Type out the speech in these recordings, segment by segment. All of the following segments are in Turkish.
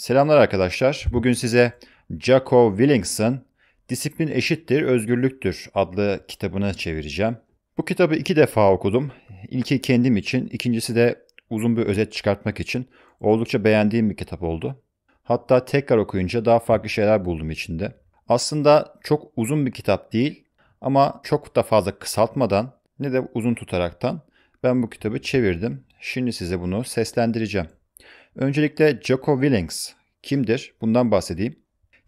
Selamlar arkadaşlar. Bugün size Jocko Willings'ın Disiplin Eşittir Özgürlüktür adlı kitabını çevireceğim. Bu kitabı iki defa okudum. İlki kendim için, ikincisi de uzun bir özet çıkartmak için oldukça beğendiğim bir kitap oldu. Hatta tekrar okuyunca daha farklı şeyler buldum içinde. Aslında çok uzun bir kitap değil ama çok da fazla kısaltmadan ne de uzun tutaraktan ben bu kitabı çevirdim. Şimdi size bunu seslendireceğim. Öncelikle Jocko Willings kimdir? Bundan bahsedeyim.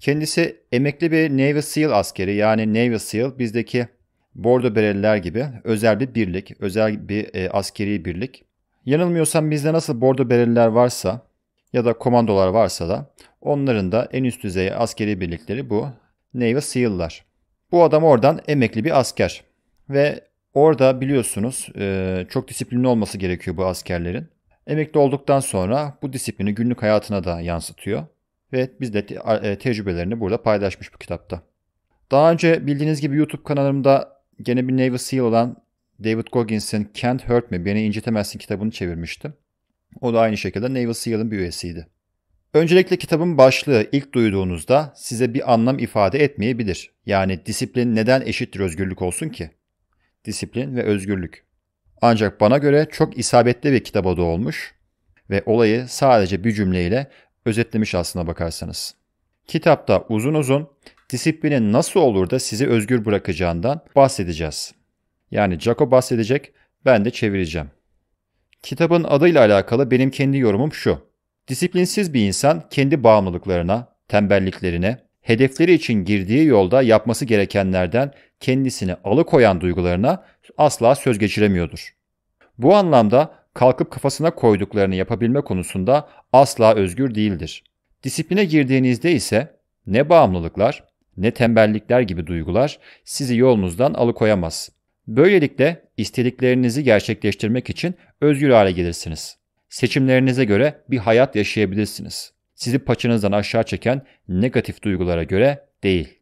Kendisi emekli bir Navy SEAL askeri yani Navy SEAL bizdeki Bordo Bereliler gibi özel bir birlik, özel bir e, askeri birlik. Yanılmıyorsam bizde nasıl Bordo Bereliler varsa ya da komandolar varsa da onların da en üst düzey askeri birlikleri bu Navy SEAL'lar. Bu adam oradan emekli bir asker ve orada biliyorsunuz e, çok disiplinli olması gerekiyor bu askerlerin. Emekli olduktan sonra bu disiplini günlük hayatına da yansıtıyor ve biz de e, tecrübelerini burada paylaşmış bu kitapta. Daha önce bildiğiniz gibi YouTube kanalımda gene bir Navy SEAL olan David Goggins'in Can't Hurt Me, Beni İncitemezsin kitabını çevirmiştim. O da aynı şekilde Navy SEAL'ın bir üyesiydi. Öncelikle kitabın başlığı ilk duyduğunuzda size bir anlam ifade etmeyebilir. Yani disiplin neden eşittir özgürlük olsun ki? Disiplin ve özgürlük. Ancak bana göre çok isabetli bir kitap adı olmuş ve olayı sadece bir cümleyle özetlemiş aslına bakarsanız. Kitapta uzun uzun disiplinin nasıl olur da sizi özgür bırakacağından bahsedeceğiz. Yani Jaco bahsedecek, ben de çevireceğim. Kitabın adıyla alakalı benim kendi yorumum şu. Disiplinsiz bir insan kendi bağımlılıklarına, tembelliklerine, hedefleri için girdiği yolda yapması gerekenlerden kendisini alıkoyan duygularına asla söz geçiremiyordur. Bu anlamda kalkıp kafasına koyduklarını yapabilme konusunda asla özgür değildir. Disipline girdiğinizde ise ne bağımlılıklar ne tembellikler gibi duygular sizi yolunuzdan alıkoyamaz. Böylelikle istediklerinizi gerçekleştirmek için özgür hale gelirsiniz. Seçimlerinize göre bir hayat yaşayabilirsiniz. Sizi paçanızdan aşağı çeken negatif duygulara göre değil.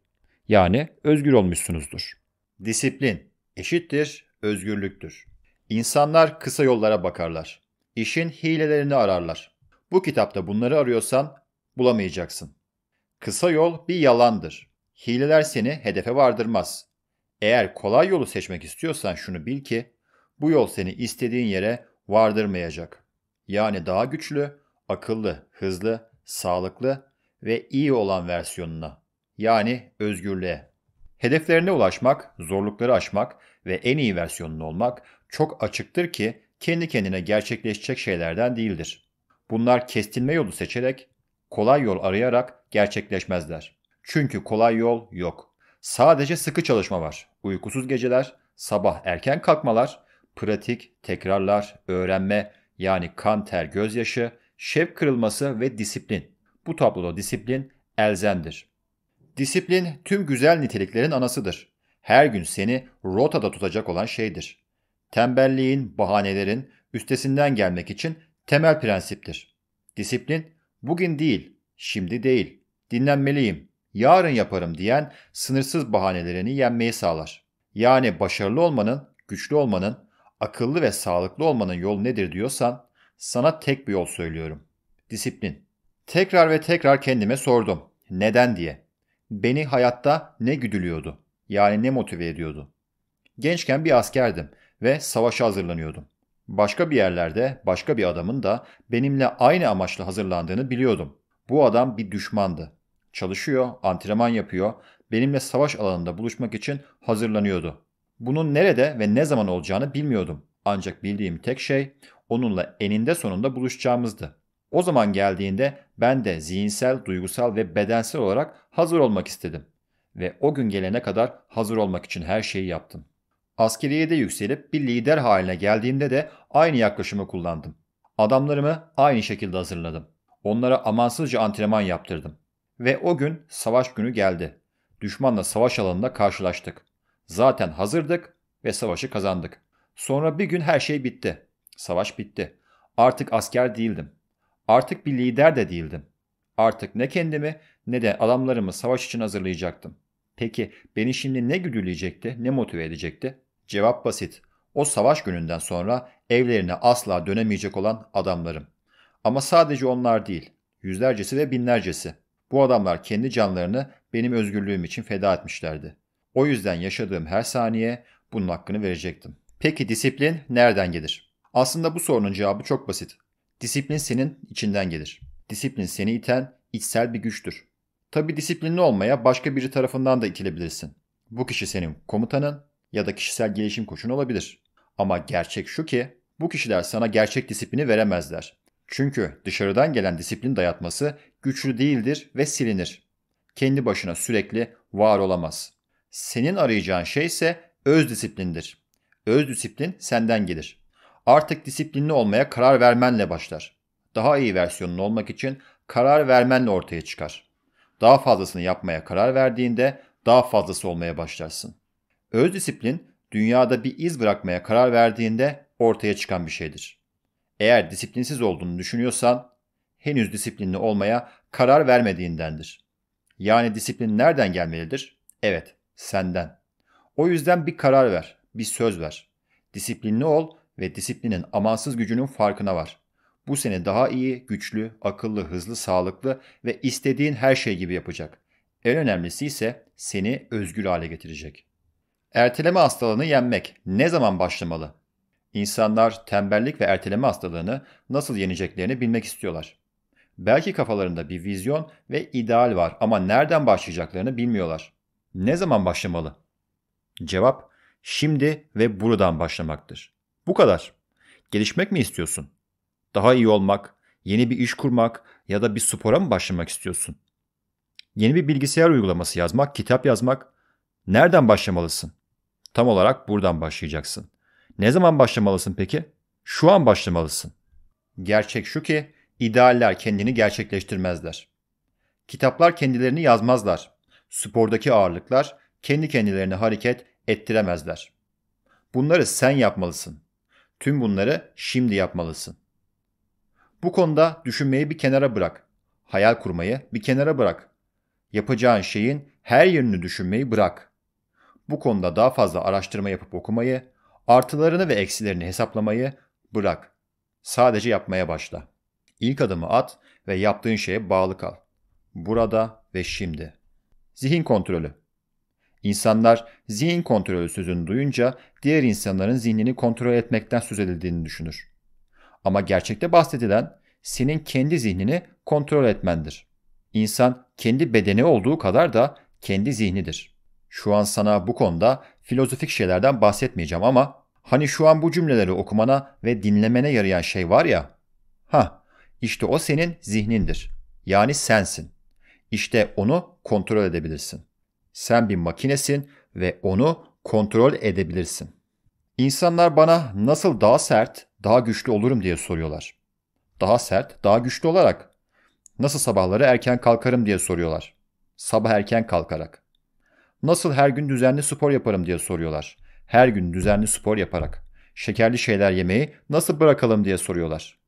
Yani özgür olmuşsunuzdur. Disiplin eşittir özgürlüktür. İnsanlar kısa yollara bakarlar. İşin hilelerini ararlar. Bu kitapta bunları arıyorsan bulamayacaksın. Kısa yol bir yalandır. Hileler seni hedefe vardırmaz. Eğer kolay yolu seçmek istiyorsan şunu bil ki bu yol seni istediğin yere vardırmayacak. Yani daha güçlü, akıllı, hızlı, sağlıklı ve iyi olan versiyonuna. Yani özgürlüğe. Hedeflerine ulaşmak, zorlukları aşmak ve en iyi versiyonun olmak çok açıktır ki kendi kendine gerçekleşecek şeylerden değildir. Bunlar kestilme yolu seçerek, kolay yol arayarak gerçekleşmezler. Çünkü kolay yol yok. Sadece sıkı çalışma var. Uykusuz geceler, sabah erken kalkmalar, pratik, tekrarlar, öğrenme yani kan, ter, gözyaşı, şevk kırılması ve disiplin. Bu tabloda disiplin elzendir. Disiplin tüm güzel niteliklerin anasıdır. Her gün seni rotada tutacak olan şeydir. Tembelliğin, bahanelerin üstesinden gelmek için temel prensiptir. Disiplin bugün değil, şimdi değil, dinlenmeliyim, yarın yaparım diyen sınırsız bahanelerini yenmeyi sağlar. Yani başarılı olmanın, güçlü olmanın, akıllı ve sağlıklı olmanın yolu nedir diyorsan sana tek bir yol söylüyorum. Disiplin. Tekrar ve tekrar kendime sordum. Neden diye. Beni hayatta ne güdülüyordu? Yani ne motive ediyordu? Gençken bir askerdim ve savaşa hazırlanıyordum. Başka bir yerlerde başka bir adamın da benimle aynı amaçla hazırlandığını biliyordum. Bu adam bir düşmandı. Çalışıyor, antrenman yapıyor, benimle savaş alanında buluşmak için hazırlanıyordu. Bunun nerede ve ne zaman olacağını bilmiyordum. Ancak bildiğim tek şey onunla eninde sonunda buluşacağımızdı. O zaman geldiğinde ben de zihinsel, duygusal ve bedensel olarak hazır olmak istedim. Ve o gün gelene kadar hazır olmak için her şeyi yaptım. Askeriyede yükselip bir lider haline geldiğimde de aynı yaklaşımı kullandım. Adamlarımı aynı şekilde hazırladım. Onlara amansızca antrenman yaptırdım. Ve o gün savaş günü geldi. Düşmanla savaş alanında karşılaştık. Zaten hazırdık ve savaşı kazandık. Sonra bir gün her şey bitti. Savaş bitti. Artık asker değildim. Artık bir lider de değildim. Artık ne kendimi ne de adamlarımı savaş için hazırlayacaktım. Peki beni şimdi ne güdüleyecekti, ne motive edecekti? Cevap basit. O savaş gününden sonra evlerine asla dönemeyecek olan adamlarım. Ama sadece onlar değil. Yüzlercesi ve binlercesi. Bu adamlar kendi canlarını benim özgürlüğüm için feda etmişlerdi. O yüzden yaşadığım her saniye bunun hakkını verecektim. Peki disiplin nereden gelir? Aslında bu sorunun cevabı çok basit. Disiplin senin içinden gelir. Disiplin seni iten içsel bir güçtür. Tabi disiplinli olmaya başka biri tarafından da itilebilirsin. Bu kişi senin komutanın ya da kişisel gelişim koçun olabilir. Ama gerçek şu ki bu kişiler sana gerçek disiplini veremezler. Çünkü dışarıdan gelen disiplin dayatması güçlü değildir ve silinir. Kendi başına sürekli var olamaz. Senin arayacağın şey ise öz disiplindir. Öz disiplin senden gelir. Artık disiplinli olmaya karar vermenle başlar. Daha iyi versiyonun olmak için karar vermenle ortaya çıkar. Daha fazlasını yapmaya karar verdiğinde daha fazlası olmaya başlarsın. Öz disiplin dünyada bir iz bırakmaya karar verdiğinde ortaya çıkan bir şeydir. Eğer disiplinsiz olduğunu düşünüyorsan henüz disiplinli olmaya karar vermediğindendir. Yani disiplin nereden gelmelidir? Evet, senden. O yüzden bir karar ver, bir söz ver. Disiplinli ol ve disiplinin amansız gücünün farkına var. Bu seni daha iyi, güçlü, akıllı, hızlı, sağlıklı ve istediğin her şey gibi yapacak. En önemlisi ise seni özgür hale getirecek. Erteleme hastalığını yenmek ne zaman başlamalı? İnsanlar tembellik ve erteleme hastalığını nasıl yeneceklerini bilmek istiyorlar. Belki kafalarında bir vizyon ve ideal var ama nereden başlayacaklarını bilmiyorlar. Ne zaman başlamalı? Cevap şimdi ve buradan başlamaktır. Bu kadar. Gelişmek mi istiyorsun? Daha iyi olmak, yeni bir iş kurmak ya da bir spora mı başlamak istiyorsun? Yeni bir bilgisayar uygulaması yazmak, kitap yazmak. Nereden başlamalısın? Tam olarak buradan başlayacaksın. Ne zaman başlamalısın peki? Şu an başlamalısın. Gerçek şu ki idealler kendini gerçekleştirmezler. Kitaplar kendilerini yazmazlar. Spordaki ağırlıklar kendi kendilerini hareket ettiremezler. Bunları sen yapmalısın. Tüm bunları şimdi yapmalısın. Bu konuda düşünmeyi bir kenara bırak. Hayal kurmayı bir kenara bırak. Yapacağın şeyin her yönünü düşünmeyi bırak. Bu konuda daha fazla araştırma yapıp okumayı, artılarını ve eksilerini hesaplamayı bırak. Sadece yapmaya başla. İlk adımı at ve yaptığın şeye bağlı kal. Burada ve şimdi. Zihin kontrolü. İnsanlar zihin kontrolü sözünü duyunca diğer insanların zihnini kontrol etmekten söz edildiğini düşünür. Ama gerçekte bahsedilen senin kendi zihnini kontrol etmendir. İnsan kendi bedeni olduğu kadar da kendi zihnidir. Şu an sana bu konuda filozofik şeylerden bahsetmeyeceğim ama hani şu an bu cümleleri okumana ve dinlemene yarayan şey var ya. Ha, işte o senin zihnindir. Yani sensin. İşte onu kontrol edebilirsin. Sen bir makinesin ve onu kontrol edebilirsin. İnsanlar bana nasıl daha sert, daha güçlü olurum diye soruyorlar. Daha sert, daha güçlü olarak. Nasıl sabahları erken kalkarım diye soruyorlar. Sabah erken kalkarak. Nasıl her gün düzenli spor yaparım diye soruyorlar. Her gün düzenli spor yaparak. Şekerli şeyler yemeyi nasıl bırakalım diye soruyorlar.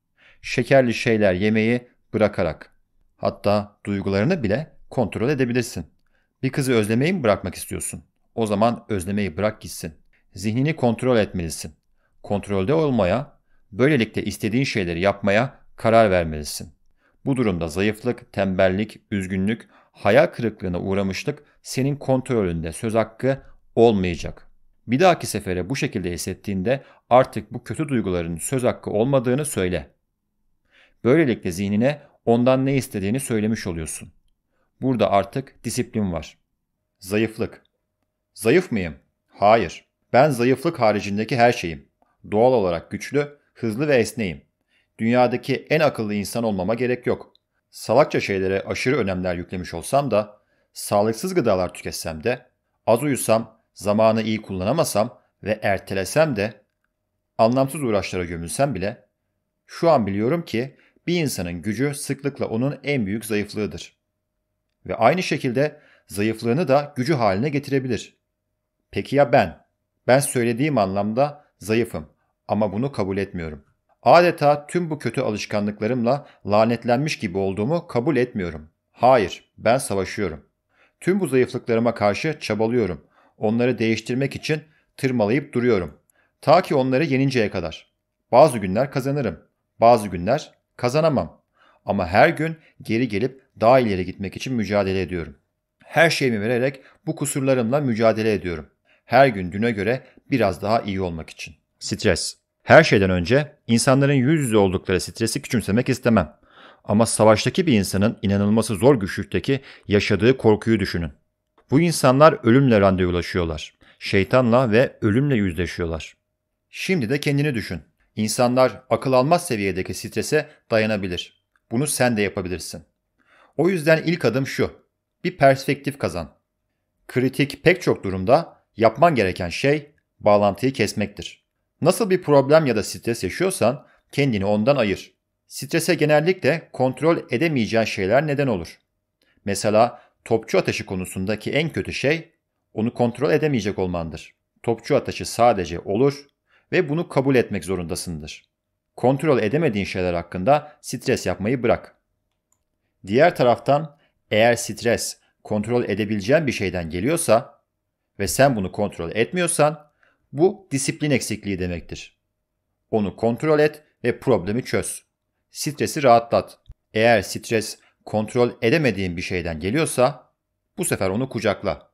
Şekerli şeyler yemeyi bırakarak. Hatta duygularını bile kontrol edebilirsin. Bir kızı özlemeyi mi bırakmak istiyorsun? O zaman özlemeyi bırak gitsin. Zihnini kontrol etmelisin. Kontrolde olmaya, böylelikle istediğin şeyleri yapmaya karar vermelisin. Bu durumda zayıflık, tembellik, üzgünlük, hayal kırıklığına uğramışlık senin kontrolünde söz hakkı olmayacak. Bir dahaki sefere bu şekilde hissettiğinde artık bu kötü duyguların söz hakkı olmadığını söyle. Böylelikle zihnine ondan ne istediğini söylemiş oluyorsun. Burada artık disiplin var. Zayıflık. Zayıf mıyım? Hayır. Ben zayıflık haricindeki her şeyim. Doğal olarak güçlü, hızlı ve esneyim. Dünyadaki en akıllı insan olmama gerek yok. Salakça şeylere aşırı önemler yüklemiş olsam da, sağlıksız gıdalar tüketsem de, az uyusam, zamanı iyi kullanamasam ve ertelesem de, anlamsız uğraşlara gömülsem bile, şu an biliyorum ki bir insanın gücü sıklıkla onun en büyük zayıflığıdır. Ve aynı şekilde zayıflığını da gücü haline getirebilir. Peki ya ben? Ben söylediğim anlamda zayıfım ama bunu kabul etmiyorum. Adeta tüm bu kötü alışkanlıklarımla lanetlenmiş gibi olduğumu kabul etmiyorum. Hayır, ben savaşıyorum. Tüm bu zayıflıklarıma karşı çabalıyorum. Onları değiştirmek için tırmalayıp duruyorum. Ta ki onları yeninceye kadar. Bazı günler kazanırım. Bazı günler kazanamam. Ama her gün geri gelip daha ileri gitmek için mücadele ediyorum. Her şeyimi vererek bu kusurlarımla mücadele ediyorum. Her gün düne göre biraz daha iyi olmak için. Stres. Her şeyden önce insanların yüz yüze oldukları stresi küçümsemek istemem. Ama savaştaki bir insanın inanılması zor güçlükteki yaşadığı korkuyu düşünün. Bu insanlar ölümle randevulaşıyorlar. Şeytanla ve ölümle yüzleşiyorlar. Şimdi de kendini düşün. İnsanlar akıl almaz seviyedeki strese dayanabilir. Bunu sen de yapabilirsin. O yüzden ilk adım şu. Bir perspektif kazan. Kritik pek çok durumda yapman gereken şey bağlantıyı kesmektir. Nasıl bir problem ya da stres yaşıyorsan kendini ondan ayır. Strese genellikle kontrol edemeyeceğin şeyler neden olur. Mesela topçu ateşi konusundaki en kötü şey onu kontrol edemeyecek olmandır. Topçu ateşi sadece olur ve bunu kabul etmek zorundasındır. Kontrol edemediğin şeyler hakkında stres yapmayı bırak. Diğer taraftan eğer stres kontrol edebileceğin bir şeyden geliyorsa ve sen bunu kontrol etmiyorsan bu disiplin eksikliği demektir. Onu kontrol et ve problemi çöz. Stresi rahatlat. Eğer stres kontrol edemediğin bir şeyden geliyorsa bu sefer onu kucakla.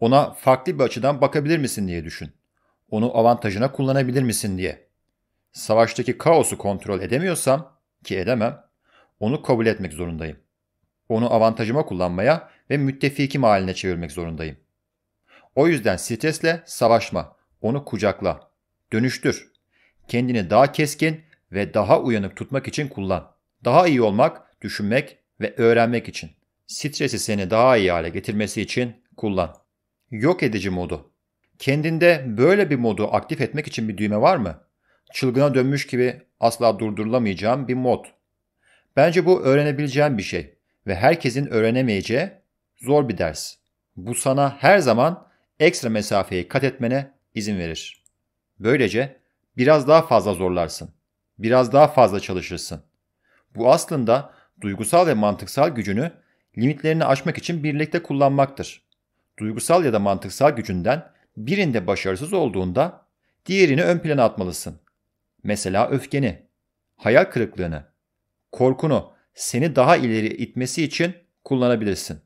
Ona farklı bir açıdan bakabilir misin diye düşün. Onu avantajına kullanabilir misin diye. Savaştaki kaosu kontrol edemiyorsam ki edemem, onu kabul etmek zorundayım. Onu avantajıma kullanmaya ve müttefikim haline çevirmek zorundayım. O yüzden stresle savaşma, onu kucakla, dönüştür. Kendini daha keskin ve daha uyanık tutmak için kullan. Daha iyi olmak, düşünmek ve öğrenmek için. Stresi seni daha iyi hale getirmesi için kullan. Yok edici modu. Kendinde böyle bir modu aktif etmek için bir düğme var mı? Çılgına dönmüş gibi asla durdurulamayacağım bir mod. Bence bu öğrenebileceğim bir şey ve herkesin öğrenemeyeceği zor bir ders. Bu sana her zaman ekstra mesafeyi kat etmene izin verir. Böylece biraz daha fazla zorlarsın. Biraz daha fazla çalışırsın. Bu aslında duygusal ve mantıksal gücünü limitlerini aşmak için birlikte kullanmaktır. Duygusal ya da mantıksal gücünden birinde başarısız olduğunda diğerini ön plana atmalısın. Mesela öfkeni, hayal kırıklığını, korkunu seni daha ileri itmesi için kullanabilirsin.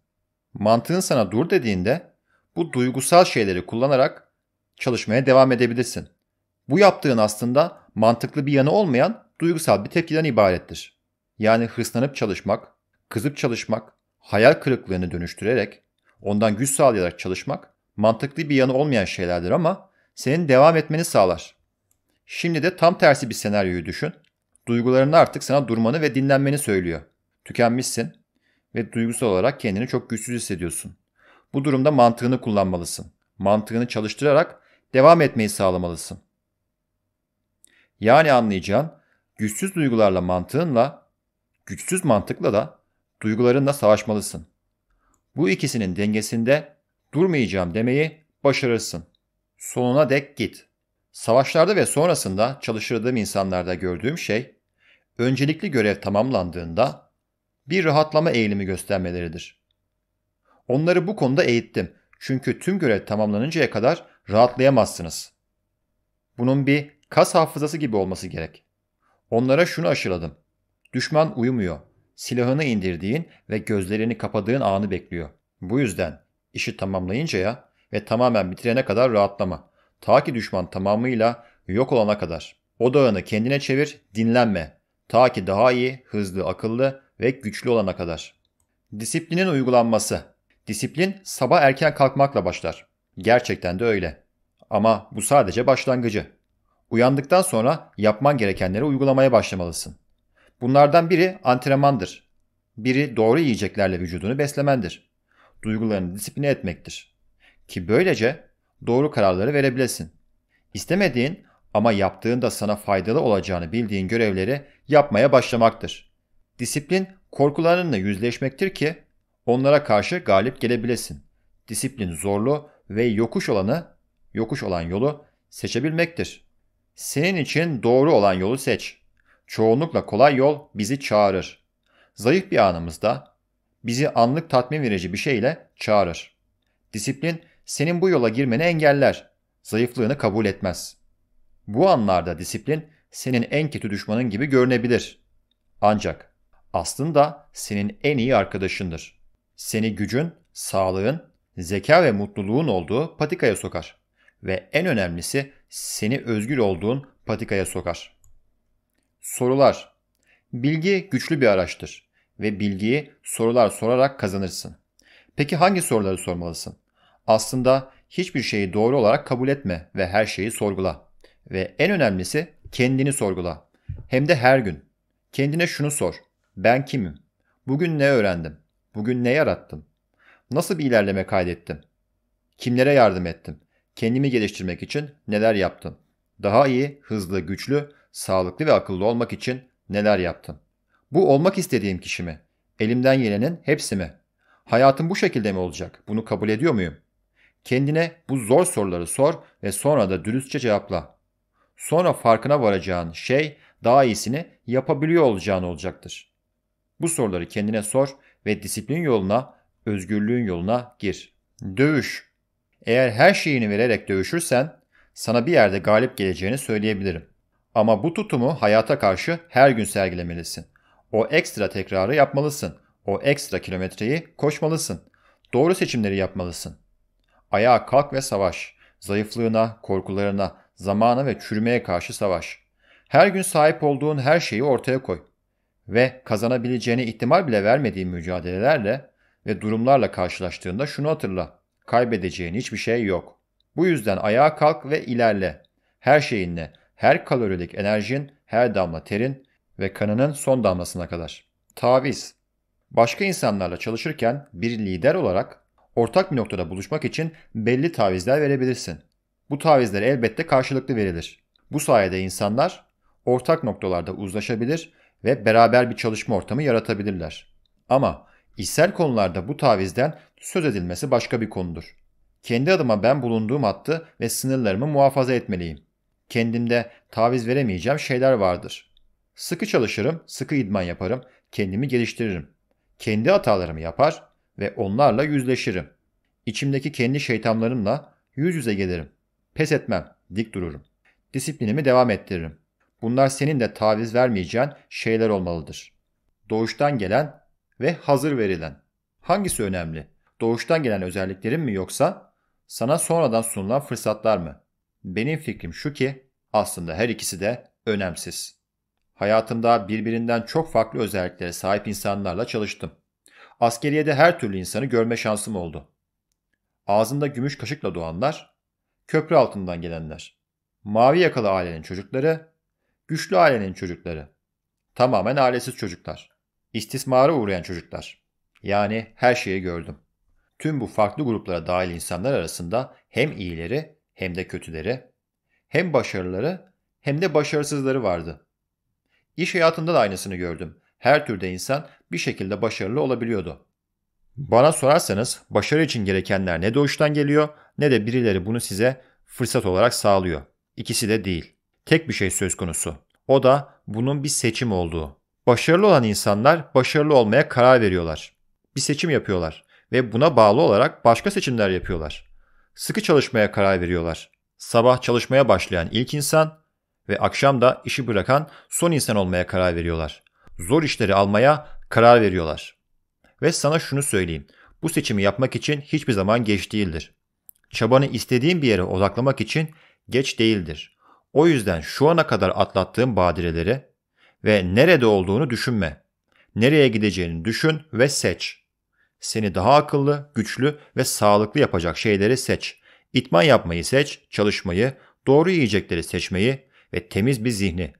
Mantığın sana dur dediğinde bu duygusal şeyleri kullanarak çalışmaya devam edebilirsin. Bu yaptığın aslında mantıklı bir yanı olmayan duygusal bir tepkiden ibarettir. Yani hırslanıp çalışmak, kızıp çalışmak, hayal kırıklığını dönüştürerek, ondan güç sağlayarak çalışmak mantıklı bir yanı olmayan şeylerdir ama senin devam etmeni sağlar. Şimdi de tam tersi bir senaryoyu düşün. Duyguların artık sana durmanı ve dinlenmeni söylüyor. Tükenmişsin ve duygusal olarak kendini çok güçsüz hissediyorsun. Bu durumda mantığını kullanmalısın. Mantığını çalıştırarak devam etmeyi sağlamalısın. Yani anlayacağın güçsüz duygularla mantığınla, güçsüz mantıkla da duygularınla savaşmalısın. Bu ikisinin dengesinde durmayacağım demeyi başarırsın. Sonuna dek git. Savaşlarda ve sonrasında çalıştırdığım insanlarda gördüğüm şey, öncelikli görev tamamlandığında bir rahatlama eğilimi göstermeleridir. Onları bu konuda eğittim. Çünkü tüm görev tamamlanıncaya kadar rahatlayamazsınız. Bunun bir kas hafızası gibi olması gerek. Onlara şunu aşıladım. Düşman uyumuyor. Silahını indirdiğin ve gözlerini kapadığın anı bekliyor. Bu yüzden işi tamamlayıncaya ve tamamen bitirene kadar rahatlama. Ta ki düşman tamamıyla yok olana kadar. Odağını kendine çevir, dinlenme. Ta ki daha iyi, hızlı, akıllı ve güçlü olana kadar. Disiplinin uygulanması. Disiplin sabah erken kalkmakla başlar. Gerçekten de öyle. Ama bu sadece başlangıcı. Uyandıktan sonra yapman gerekenleri uygulamaya başlamalısın. Bunlardan biri antrenmandır. Biri doğru yiyeceklerle vücudunu beslemendir. Duygularını disipline etmektir. Ki böylece doğru kararları verebilesin. İstemediğin ama yaptığında sana faydalı olacağını bildiğin görevleri yapmaya başlamaktır. Disiplin korkularınla yüzleşmektir ki onlara karşı galip gelebilesin. Disiplin zorlu ve yokuş olanı, yokuş olan yolu seçebilmektir. Senin için doğru olan yolu seç. Çoğunlukla kolay yol bizi çağırır. Zayıf bir anımızda bizi anlık tatmin verici bir şeyle çağırır. Disiplin senin bu yola girmeni engeller. Zayıflığını kabul etmez. Bu anlarda disiplin senin en kötü düşmanın gibi görünebilir. Ancak aslında senin en iyi arkadaşındır. Seni gücün, sağlığın, zeka ve mutluluğun olduğu patikaya sokar. Ve en önemlisi seni özgür olduğun patikaya sokar. Sorular Bilgi güçlü bir araçtır ve bilgiyi sorular sorarak kazanırsın. Peki hangi soruları sormalısın? Aslında hiçbir şeyi doğru olarak kabul etme ve her şeyi sorgula. Ve en önemlisi kendini sorgula. Hem de her gün. Kendine şunu sor. Ben kimim? Bugün ne öğrendim? Bugün ne yarattım? Nasıl bir ilerleme kaydettim? Kimlere yardım ettim? Kendimi geliştirmek için neler yaptım? Daha iyi, hızlı, güçlü, sağlıklı ve akıllı olmak için neler yaptım? Bu olmak istediğim kişi mi? Elimden gelenin hepsi mi? Hayatım bu şekilde mi olacak? Bunu kabul ediyor muyum? Kendine bu zor soruları sor ve sonra da dürüstçe cevapla. Sonra farkına varacağın şey daha iyisini yapabiliyor olacağın olacaktır. Bu soruları kendine sor ve disiplin yoluna, özgürlüğün yoluna gir. Dövüş. Eğer her şeyini vererek dövüşürsen sana bir yerde galip geleceğini söyleyebilirim. Ama bu tutumu hayata karşı her gün sergilemelisin. O ekstra tekrarı yapmalısın. O ekstra kilometreyi koşmalısın. Doğru seçimleri yapmalısın. Ayağa kalk ve savaş. Zayıflığına, korkularına, zamana ve çürümeye karşı savaş. Her gün sahip olduğun her şeyi ortaya koy. Ve kazanabileceğine ihtimal bile vermediğin mücadelelerle ve durumlarla karşılaştığında şunu hatırla. Kaybedeceğin hiçbir şey yok. Bu yüzden ayağa kalk ve ilerle. Her şeyinle, her kalorilik enerjin, her damla terin ve kanının son damlasına kadar. Taviz. Başka insanlarla çalışırken bir lider olarak ortak bir noktada buluşmak için belli tavizler verebilirsin. Bu tavizler elbette karşılıklı verilir. Bu sayede insanlar ortak noktalarda uzlaşabilir ve beraber bir çalışma ortamı yaratabilirler. Ama işsel konularda bu tavizden söz edilmesi başka bir konudur. Kendi adıma ben bulunduğum hattı ve sınırlarımı muhafaza etmeliyim. Kendimde taviz veremeyeceğim şeyler vardır. Sıkı çalışırım, sıkı idman yaparım, kendimi geliştiririm. Kendi hatalarımı yapar ve onlarla yüzleşirim. İçimdeki kendi şeytanlarımla yüz yüze gelirim. Pes etmem, dik dururum. Disiplinimi devam ettiririm. Bunlar senin de taviz vermeyeceğin şeyler olmalıdır. Doğuştan gelen ve hazır verilen. Hangisi önemli? Doğuştan gelen özelliklerin mi yoksa sana sonradan sunulan fırsatlar mı? Benim fikrim şu ki aslında her ikisi de önemsiz. Hayatımda birbirinden çok farklı özelliklere sahip insanlarla çalıştım. Askeriyede her türlü insanı görme şansım oldu. Ağzında gümüş kaşıkla doğanlar, köprü altından gelenler, mavi yakalı ailenin çocukları, güçlü ailenin çocukları, tamamen ailesiz çocuklar, istismara uğrayan çocuklar. Yani her şeyi gördüm. Tüm bu farklı gruplara dahil insanlar arasında hem iyileri hem de kötüleri, hem başarıları hem de başarısızları vardı. İş hayatında da aynısını gördüm. Her türde insan bir şekilde başarılı olabiliyordu. Bana sorarsanız başarı için gerekenler ne doğuştan geliyor ne de birileri bunu size fırsat olarak sağlıyor. İkisi de değil. Tek bir şey söz konusu. O da bunun bir seçim olduğu. Başarılı olan insanlar başarılı olmaya karar veriyorlar. Bir seçim yapıyorlar ve buna bağlı olarak başka seçimler yapıyorlar. Sıkı çalışmaya karar veriyorlar. Sabah çalışmaya başlayan ilk insan ve akşam da işi bırakan son insan olmaya karar veriyorlar. Zor işleri almaya karar veriyorlar. Ve sana şunu söyleyeyim. Bu seçimi yapmak için hiçbir zaman geç değildir. Çabanı istediğin bir yere odaklamak için geç değildir. O yüzden şu ana kadar atlattığın badireleri ve nerede olduğunu düşünme. Nereye gideceğini düşün ve seç. Seni daha akıllı, güçlü ve sağlıklı yapacak şeyleri seç. İtman yapmayı seç, çalışmayı, doğru yiyecekleri seçmeyi ve temiz bir zihni.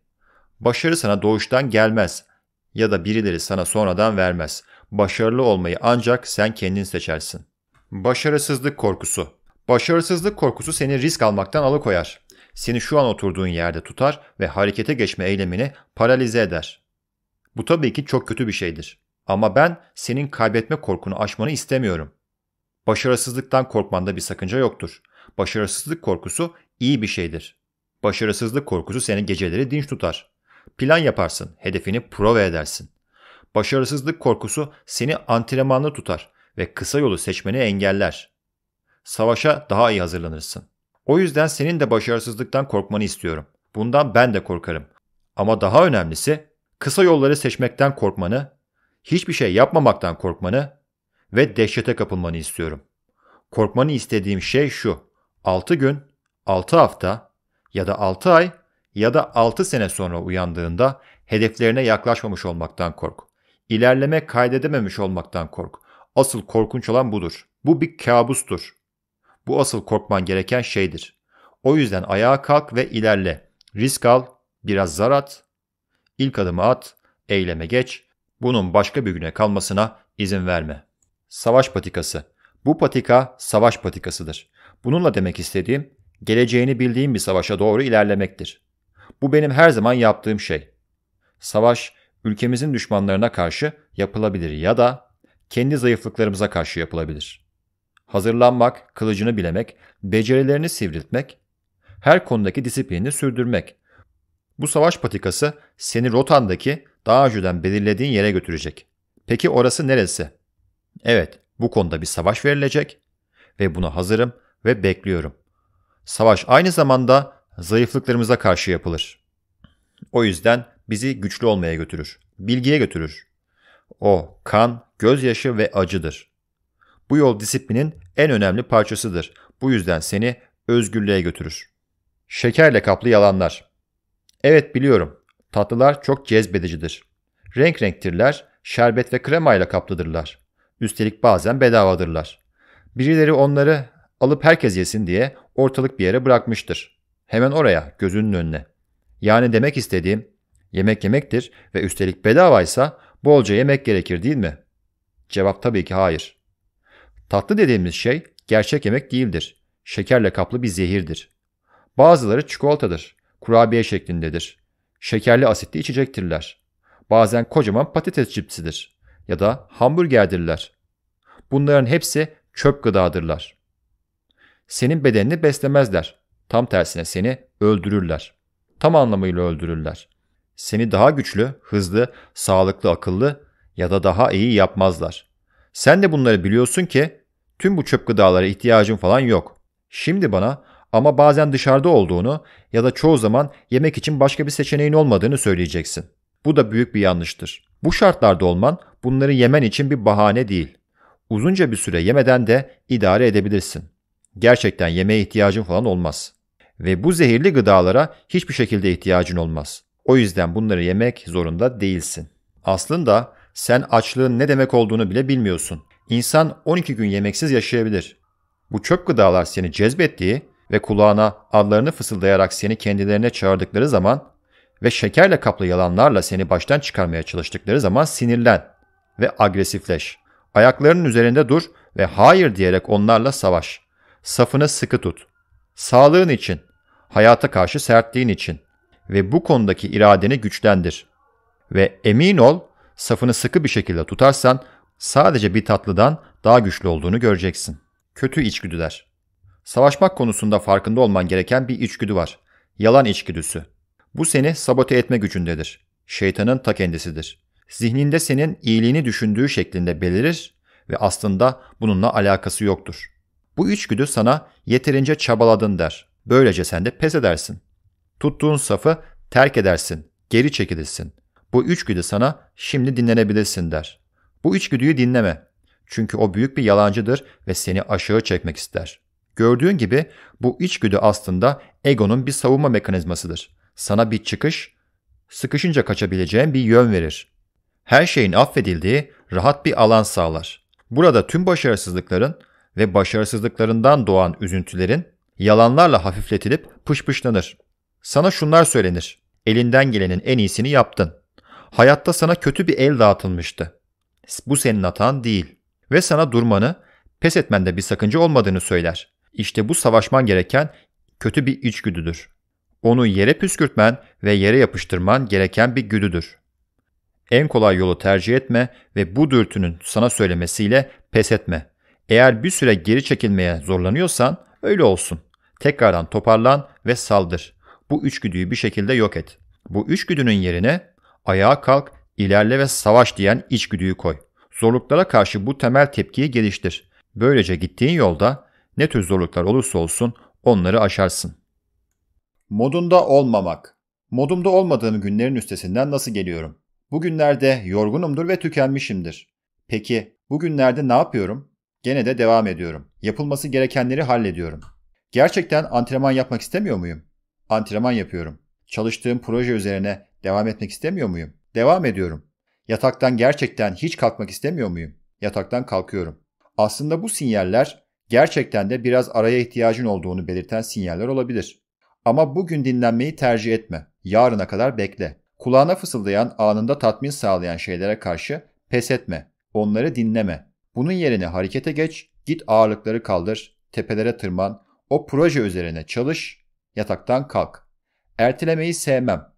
Başarı sana doğuştan gelmez ya da birileri sana sonradan vermez. Başarılı olmayı ancak sen kendin seçersin. Başarısızlık korkusu. Başarısızlık korkusu seni risk almaktan alıkoyar. Seni şu an oturduğun yerde tutar ve harekete geçme eylemini paralize eder. Bu tabii ki çok kötü bir şeydir. Ama ben senin kaybetme korkunu aşmanı istemiyorum. Başarısızlıktan korkmanda bir sakınca yoktur. Başarısızlık korkusu iyi bir şeydir. Başarısızlık korkusu seni geceleri dinç tutar. Plan yaparsın, hedefini prova edersin. Başarısızlık korkusu seni antrenmanlı tutar ve kısa yolu seçmeni engeller. Savaşa daha iyi hazırlanırsın. O yüzden senin de başarısızlıktan korkmanı istiyorum. Bundan ben de korkarım. Ama daha önemlisi kısa yolları seçmekten korkmanı hiçbir şey yapmamaktan korkmanı ve dehşete kapılmanı istiyorum. Korkmanı istediğim şey şu. 6 gün, 6 hafta ya da 6 ay ya da 6 sene sonra uyandığında hedeflerine yaklaşmamış olmaktan kork. İlerleme kaydedememiş olmaktan kork. Asıl korkunç olan budur. Bu bir kabustur. Bu asıl korkman gereken şeydir. O yüzden ayağa kalk ve ilerle. Risk al, biraz zar at, ilk adımı at, eyleme geç, bunun başka bir güne kalmasına izin verme. Savaş patikası. Bu patika savaş patikasıdır. Bununla demek istediğim, geleceğini bildiğim bir savaşa doğru ilerlemektir. Bu benim her zaman yaptığım şey. Savaş, ülkemizin düşmanlarına karşı yapılabilir ya da kendi zayıflıklarımıza karşı yapılabilir. Hazırlanmak, kılıcını bilemek, becerilerini sivriltmek, her konudaki disiplinini sürdürmek. Bu savaş patikası seni rotandaki daha önceden belirlediğin yere götürecek. Peki orası neresi? Evet, bu konuda bir savaş verilecek ve buna hazırım ve bekliyorum. Savaş aynı zamanda zayıflıklarımıza karşı yapılır. O yüzden bizi güçlü olmaya götürür, bilgiye götürür. O kan, gözyaşı ve acıdır. Bu yol disiplinin en önemli parçasıdır. Bu yüzden seni özgürlüğe götürür. Şekerle kaplı yalanlar. Evet biliyorum. Tatlılar çok cezbedicidir. Renk renktirler, şerbet ve kremayla kaplıdırlar. Üstelik bazen bedavadırlar. Birileri onları alıp herkes yesin diye ortalık bir yere bırakmıştır. Hemen oraya, gözünün önüne. Yani demek istediğim, yemek yemektir ve üstelik bedavaysa bolca yemek gerekir değil mi? Cevap tabii ki hayır. Tatlı dediğimiz şey gerçek yemek değildir. Şekerle kaplı bir zehirdir. Bazıları çikolatadır, kurabiye şeklindedir. Şekerli asitli içecektirler. Bazen kocaman patates cipsidir ya da hamburgerdirler. Bunların hepsi çöp gıdadırlar. Senin bedenini beslemezler. Tam tersine seni öldürürler. Tam anlamıyla öldürürler. Seni daha güçlü, hızlı, sağlıklı, akıllı ya da daha iyi yapmazlar. Sen de bunları biliyorsun ki tüm bu çöp gıdalara ihtiyacın falan yok. Şimdi bana ama bazen dışarıda olduğunu ya da çoğu zaman yemek için başka bir seçeneğin olmadığını söyleyeceksin. Bu da büyük bir yanlıştır. Bu şartlarda olman bunları yemen için bir bahane değil. Uzunca bir süre yemeden de idare edebilirsin. Gerçekten yemeğe ihtiyacın falan olmaz. Ve bu zehirli gıdalara hiçbir şekilde ihtiyacın olmaz. O yüzden bunları yemek zorunda değilsin. Aslında sen açlığın ne demek olduğunu bile bilmiyorsun. İnsan 12 gün yemeksiz yaşayabilir. Bu çöp gıdalar seni cezbettiği ve kulağına adlarını fısıldayarak seni kendilerine çağırdıkları zaman ve şekerle kaplı yalanlarla seni baştan çıkarmaya çalıştıkları zaman sinirlen ve agresifleş. Ayaklarının üzerinde dur ve hayır diyerek onlarla savaş. Safını sıkı tut. Sağlığın için, hayata karşı sertliğin için ve bu konudaki iradeni güçlendir. Ve emin ol, safını sıkı bir şekilde tutarsan sadece bir tatlıdan daha güçlü olduğunu göreceksin. Kötü içgüdüler. Savaşmak konusunda farkında olman gereken bir içgüdü var. Yalan içgüdüsü. Bu seni sabote etme gücündedir. Şeytanın ta kendisidir. Zihninde senin iyiliğini düşündüğü şeklinde belirir ve aslında bununla alakası yoktur. Bu içgüdü sana yeterince çabaladın der. Böylece sen de pes edersin. Tuttuğun safı terk edersin, geri çekilirsin. Bu içgüdü sana şimdi dinlenebilirsin der. Bu içgüdüyü dinleme. Çünkü o büyük bir yalancıdır ve seni aşağı çekmek ister. Gördüğün gibi bu içgüdü aslında egonun bir savunma mekanizmasıdır. Sana bir çıkış, sıkışınca kaçabileceğin bir yön verir. Her şeyin affedildiği rahat bir alan sağlar. Burada tüm başarısızlıkların ve başarısızlıklarından doğan üzüntülerin yalanlarla hafifletilip pışpışlanır. Sana şunlar söylenir. Elinden gelenin en iyisini yaptın. Hayatta sana kötü bir el dağıtılmıştı. Bu senin hatan değil. Ve sana durmanı, pes etmende bir sakınca olmadığını söyler. İşte bu savaşman gereken kötü bir içgüdüdür. Onu yere püskürtmen ve yere yapıştırman gereken bir güdüdür. En kolay yolu tercih etme ve bu dürtünün sana söylemesiyle pes etme. Eğer bir süre geri çekilmeye zorlanıyorsan öyle olsun. Tekrardan toparlan ve saldır. Bu üçgüdüyü bir şekilde yok et. Bu üçgüdünün yerine ayağa kalk, ilerle ve savaş diyen içgüdüyü koy. Zorluklara karşı bu temel tepkiyi geliştir. Böylece gittiğin yolda ne tür zorluklar olursa olsun onları aşarsın. Modunda olmamak. Modumda olmadığım günlerin üstesinden nasıl geliyorum? Bugünlerde yorgunumdur ve tükenmişimdir. Peki bugünlerde ne yapıyorum? Gene de devam ediyorum. Yapılması gerekenleri hallediyorum. Gerçekten antrenman yapmak istemiyor muyum? Antrenman yapıyorum. Çalıştığım proje üzerine devam etmek istemiyor muyum? Devam ediyorum. Yataktan gerçekten hiç kalkmak istemiyor muyum? Yataktan kalkıyorum. Aslında bu sinyaller gerçekten de biraz araya ihtiyacın olduğunu belirten sinyaller olabilir. Ama bugün dinlenmeyi tercih etme. Yarına kadar bekle. Kulağına fısıldayan, anında tatmin sağlayan şeylere karşı pes etme. Onları dinleme. Bunun yerine harekete geç, git ağırlıkları kaldır, tepelere tırman, o proje üzerine çalış, yataktan kalk. Ertelemeyi sevmem.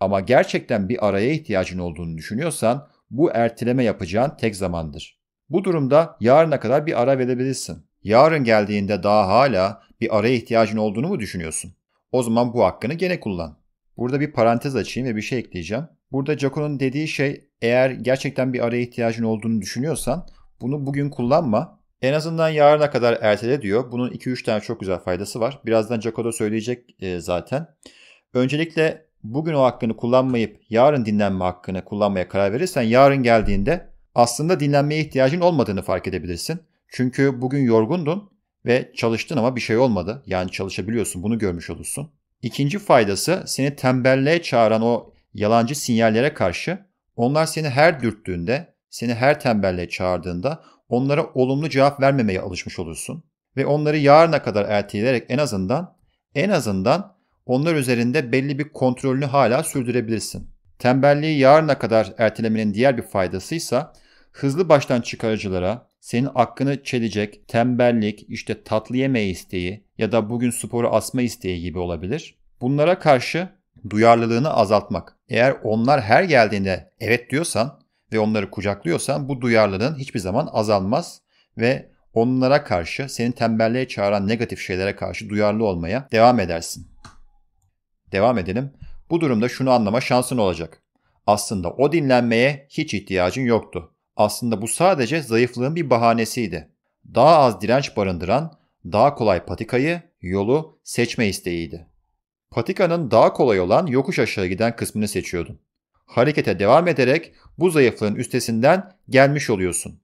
Ama gerçekten bir araya ihtiyacın olduğunu düşünüyorsan bu erteleme yapacağın tek zamandır. Bu durumda yarına kadar bir ara verebilirsin. Yarın geldiğinde daha hala bir araya ihtiyacın olduğunu mu düşünüyorsun? O zaman bu hakkını gene kullan. Burada bir parantez açayım ve bir şey ekleyeceğim. Burada Jaco'nun dediği şey eğer gerçekten bir araya ihtiyacın olduğunu düşünüyorsan bunu bugün kullanma. En azından yarına kadar ertele diyor. Bunun 2-3 tane çok güzel faydası var. Birazdan Jaco da söyleyecek e, zaten. Öncelikle bugün o hakkını kullanmayıp yarın dinlenme hakkını kullanmaya karar verirsen yarın geldiğinde aslında dinlenmeye ihtiyacın olmadığını fark edebilirsin. Çünkü bugün yorgundun ve çalıştın ama bir şey olmadı. Yani çalışabiliyorsun bunu görmüş olursun. İkinci faydası seni tembelliğe çağıran o yalancı sinyallere karşı onlar seni her dürttüğünde, seni her tembelliğe çağırdığında onlara olumlu cevap vermemeye alışmış olursun. Ve onları yarına kadar erteleyerek en azından en azından onlar üzerinde belli bir kontrolünü hala sürdürebilirsin. Tembelliği yarına kadar ertelemenin diğer bir faydasıysa hızlı baştan çıkarıcılara, senin aklını çelecek tembellik, işte tatlı yeme isteği ya da bugün sporu asma isteği gibi olabilir. Bunlara karşı duyarlılığını azaltmak. Eğer onlar her geldiğinde evet diyorsan ve onları kucaklıyorsan bu duyarlılığın hiçbir zaman azalmaz ve onlara karşı seni tembelliğe çağıran negatif şeylere karşı duyarlı olmaya devam edersin. Devam edelim. Bu durumda şunu anlama şansın olacak. Aslında o dinlenmeye hiç ihtiyacın yoktu. Aslında bu sadece zayıflığın bir bahanesiydi. Daha az direnç barındıran, daha kolay patikayı, yolu seçme isteğiydi. Patikanın daha kolay olan yokuş aşağı giden kısmını seçiyordun. Harekete devam ederek bu zayıflığın üstesinden gelmiş oluyorsun.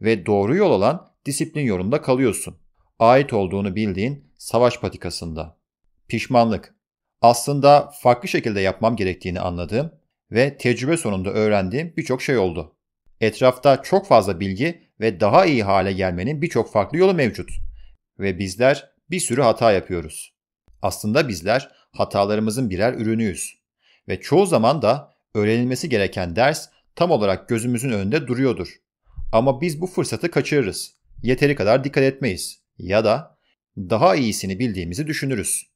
Ve doğru yol olan disiplin yolunda kalıyorsun. Ait olduğunu bildiğin savaş patikasında. Pişmanlık. Aslında farklı şekilde yapmam gerektiğini anladığım ve tecrübe sonunda öğrendiğim birçok şey oldu. Etrafta çok fazla bilgi ve daha iyi hale gelmenin birçok farklı yolu mevcut. Ve bizler bir sürü hata yapıyoruz. Aslında bizler hatalarımızın birer ürünüyüz. Ve çoğu zaman da öğrenilmesi gereken ders tam olarak gözümüzün önünde duruyordur. Ama biz bu fırsatı kaçırırız. Yeteri kadar dikkat etmeyiz. Ya da daha iyisini bildiğimizi düşünürüz.